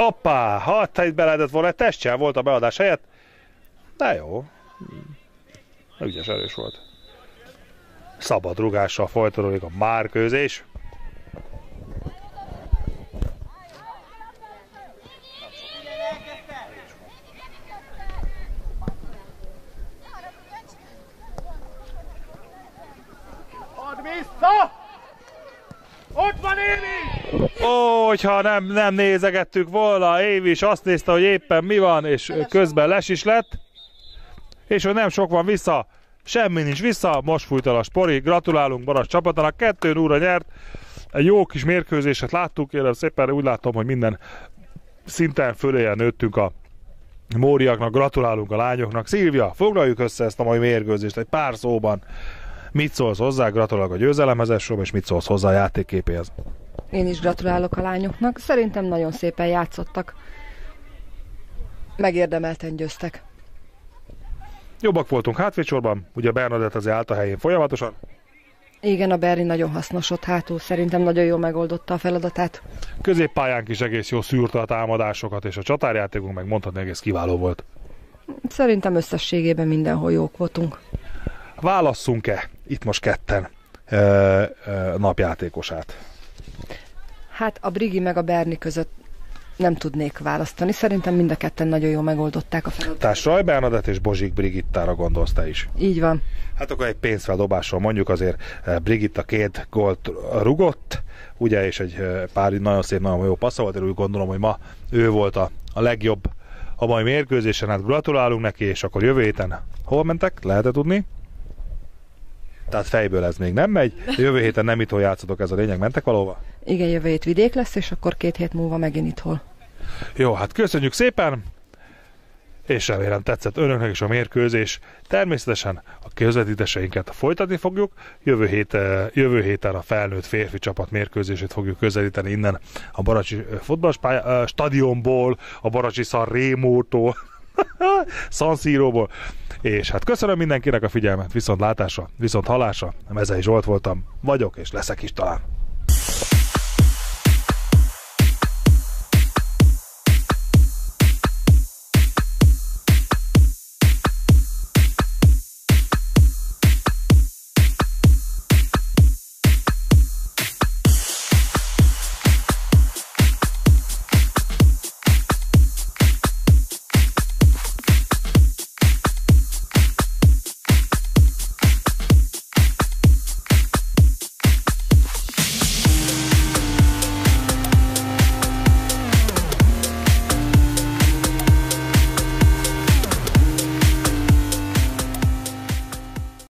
Hoppá, ha te itt be lehetett volna, egy testcsel volt a beadás helyett. De jó, Ügyes erős volt. Szabad rugással folytatódik a márkőzés. Vissza! Ott van Évi! Ó, hogyha nem, nem nézegettük volna, Év is azt nézte, hogy éppen mi van, és közben les is lett. És hogy nem sok van vissza, semmi nincs vissza, most fújt el a spori, gratulálunk Baras csapatának, kettő óra nyert, egy jó kis mérkőzéset láttuk, kérem szépen, úgy látom, hogy minden szinten föléje nőttünk a Móriaknak, gratulálunk a lányoknak. Szilvia, foglaljuk össze ezt a mai mérkőzést egy pár szóban. Mit szólsz hozzá, gratulálok a győzelemhez, Esrom, és mit szólsz hozzá a játékképéhez? Én is gratulálok a lányoknak. Szerintem nagyon szépen játszottak. Megérdemelten győztek. Jobbak voltunk hátvédsorban, ugye Bernadett azért állt a helyén folyamatosan. Igen, a Berni nagyon hasznos ott hátul. Szerintem nagyon jól megoldotta a feladatát. Középpályánk is egész jó szűrte a támadásokat, és a csatárjátékunk meg mondhatni egész kiváló volt. Szerintem összességében mindenhol jók voltunk. Válasszunk-e itt most ketten ö, ö, napjátékosát? Hát a Brigi meg a Berni között nem tudnék választani. Szerintem mind a ketten nagyon jól megoldották a feladatot. Tehát Saj Bernadett és Bozsik Brigittára gondolsz te is. Így van. Hát akkor egy pénzfeldobásról mondjuk azért Brigitta két gólt rugott, ugye, és egy pár nagyon szép, nagyon jó passza volt, én úgy gondolom, hogy ma ő volt a, a legjobb a mai mérkőzésen, hát gratulálunk neki, és akkor jövő héten hol mentek? Lehet-e tudni? Tehát fejből ez még nem megy. Jövő héten nem itthon játszotok, ez a lényeg. Mentek valóva? Igen, jövő hét vidék lesz, és akkor két hét múlva megint itthol. Jó, hát köszönjük szépen! és remélem tetszett önöknek is a mérkőzés. Természetesen a közvetítéseinket folytatni fogjuk. Jövő, hét, eh, jövő héten a felnőtt férfi csapat mérkőzését fogjuk közelíteni innen a Baracsi eh, stadionból, a Baracsi San Rémótól, San Siro-ból. És hát köszönöm mindenkinek a figyelmet, viszont látásra, viszont halásra. Mezei Zsolt voltam, vagyok és leszek is talán.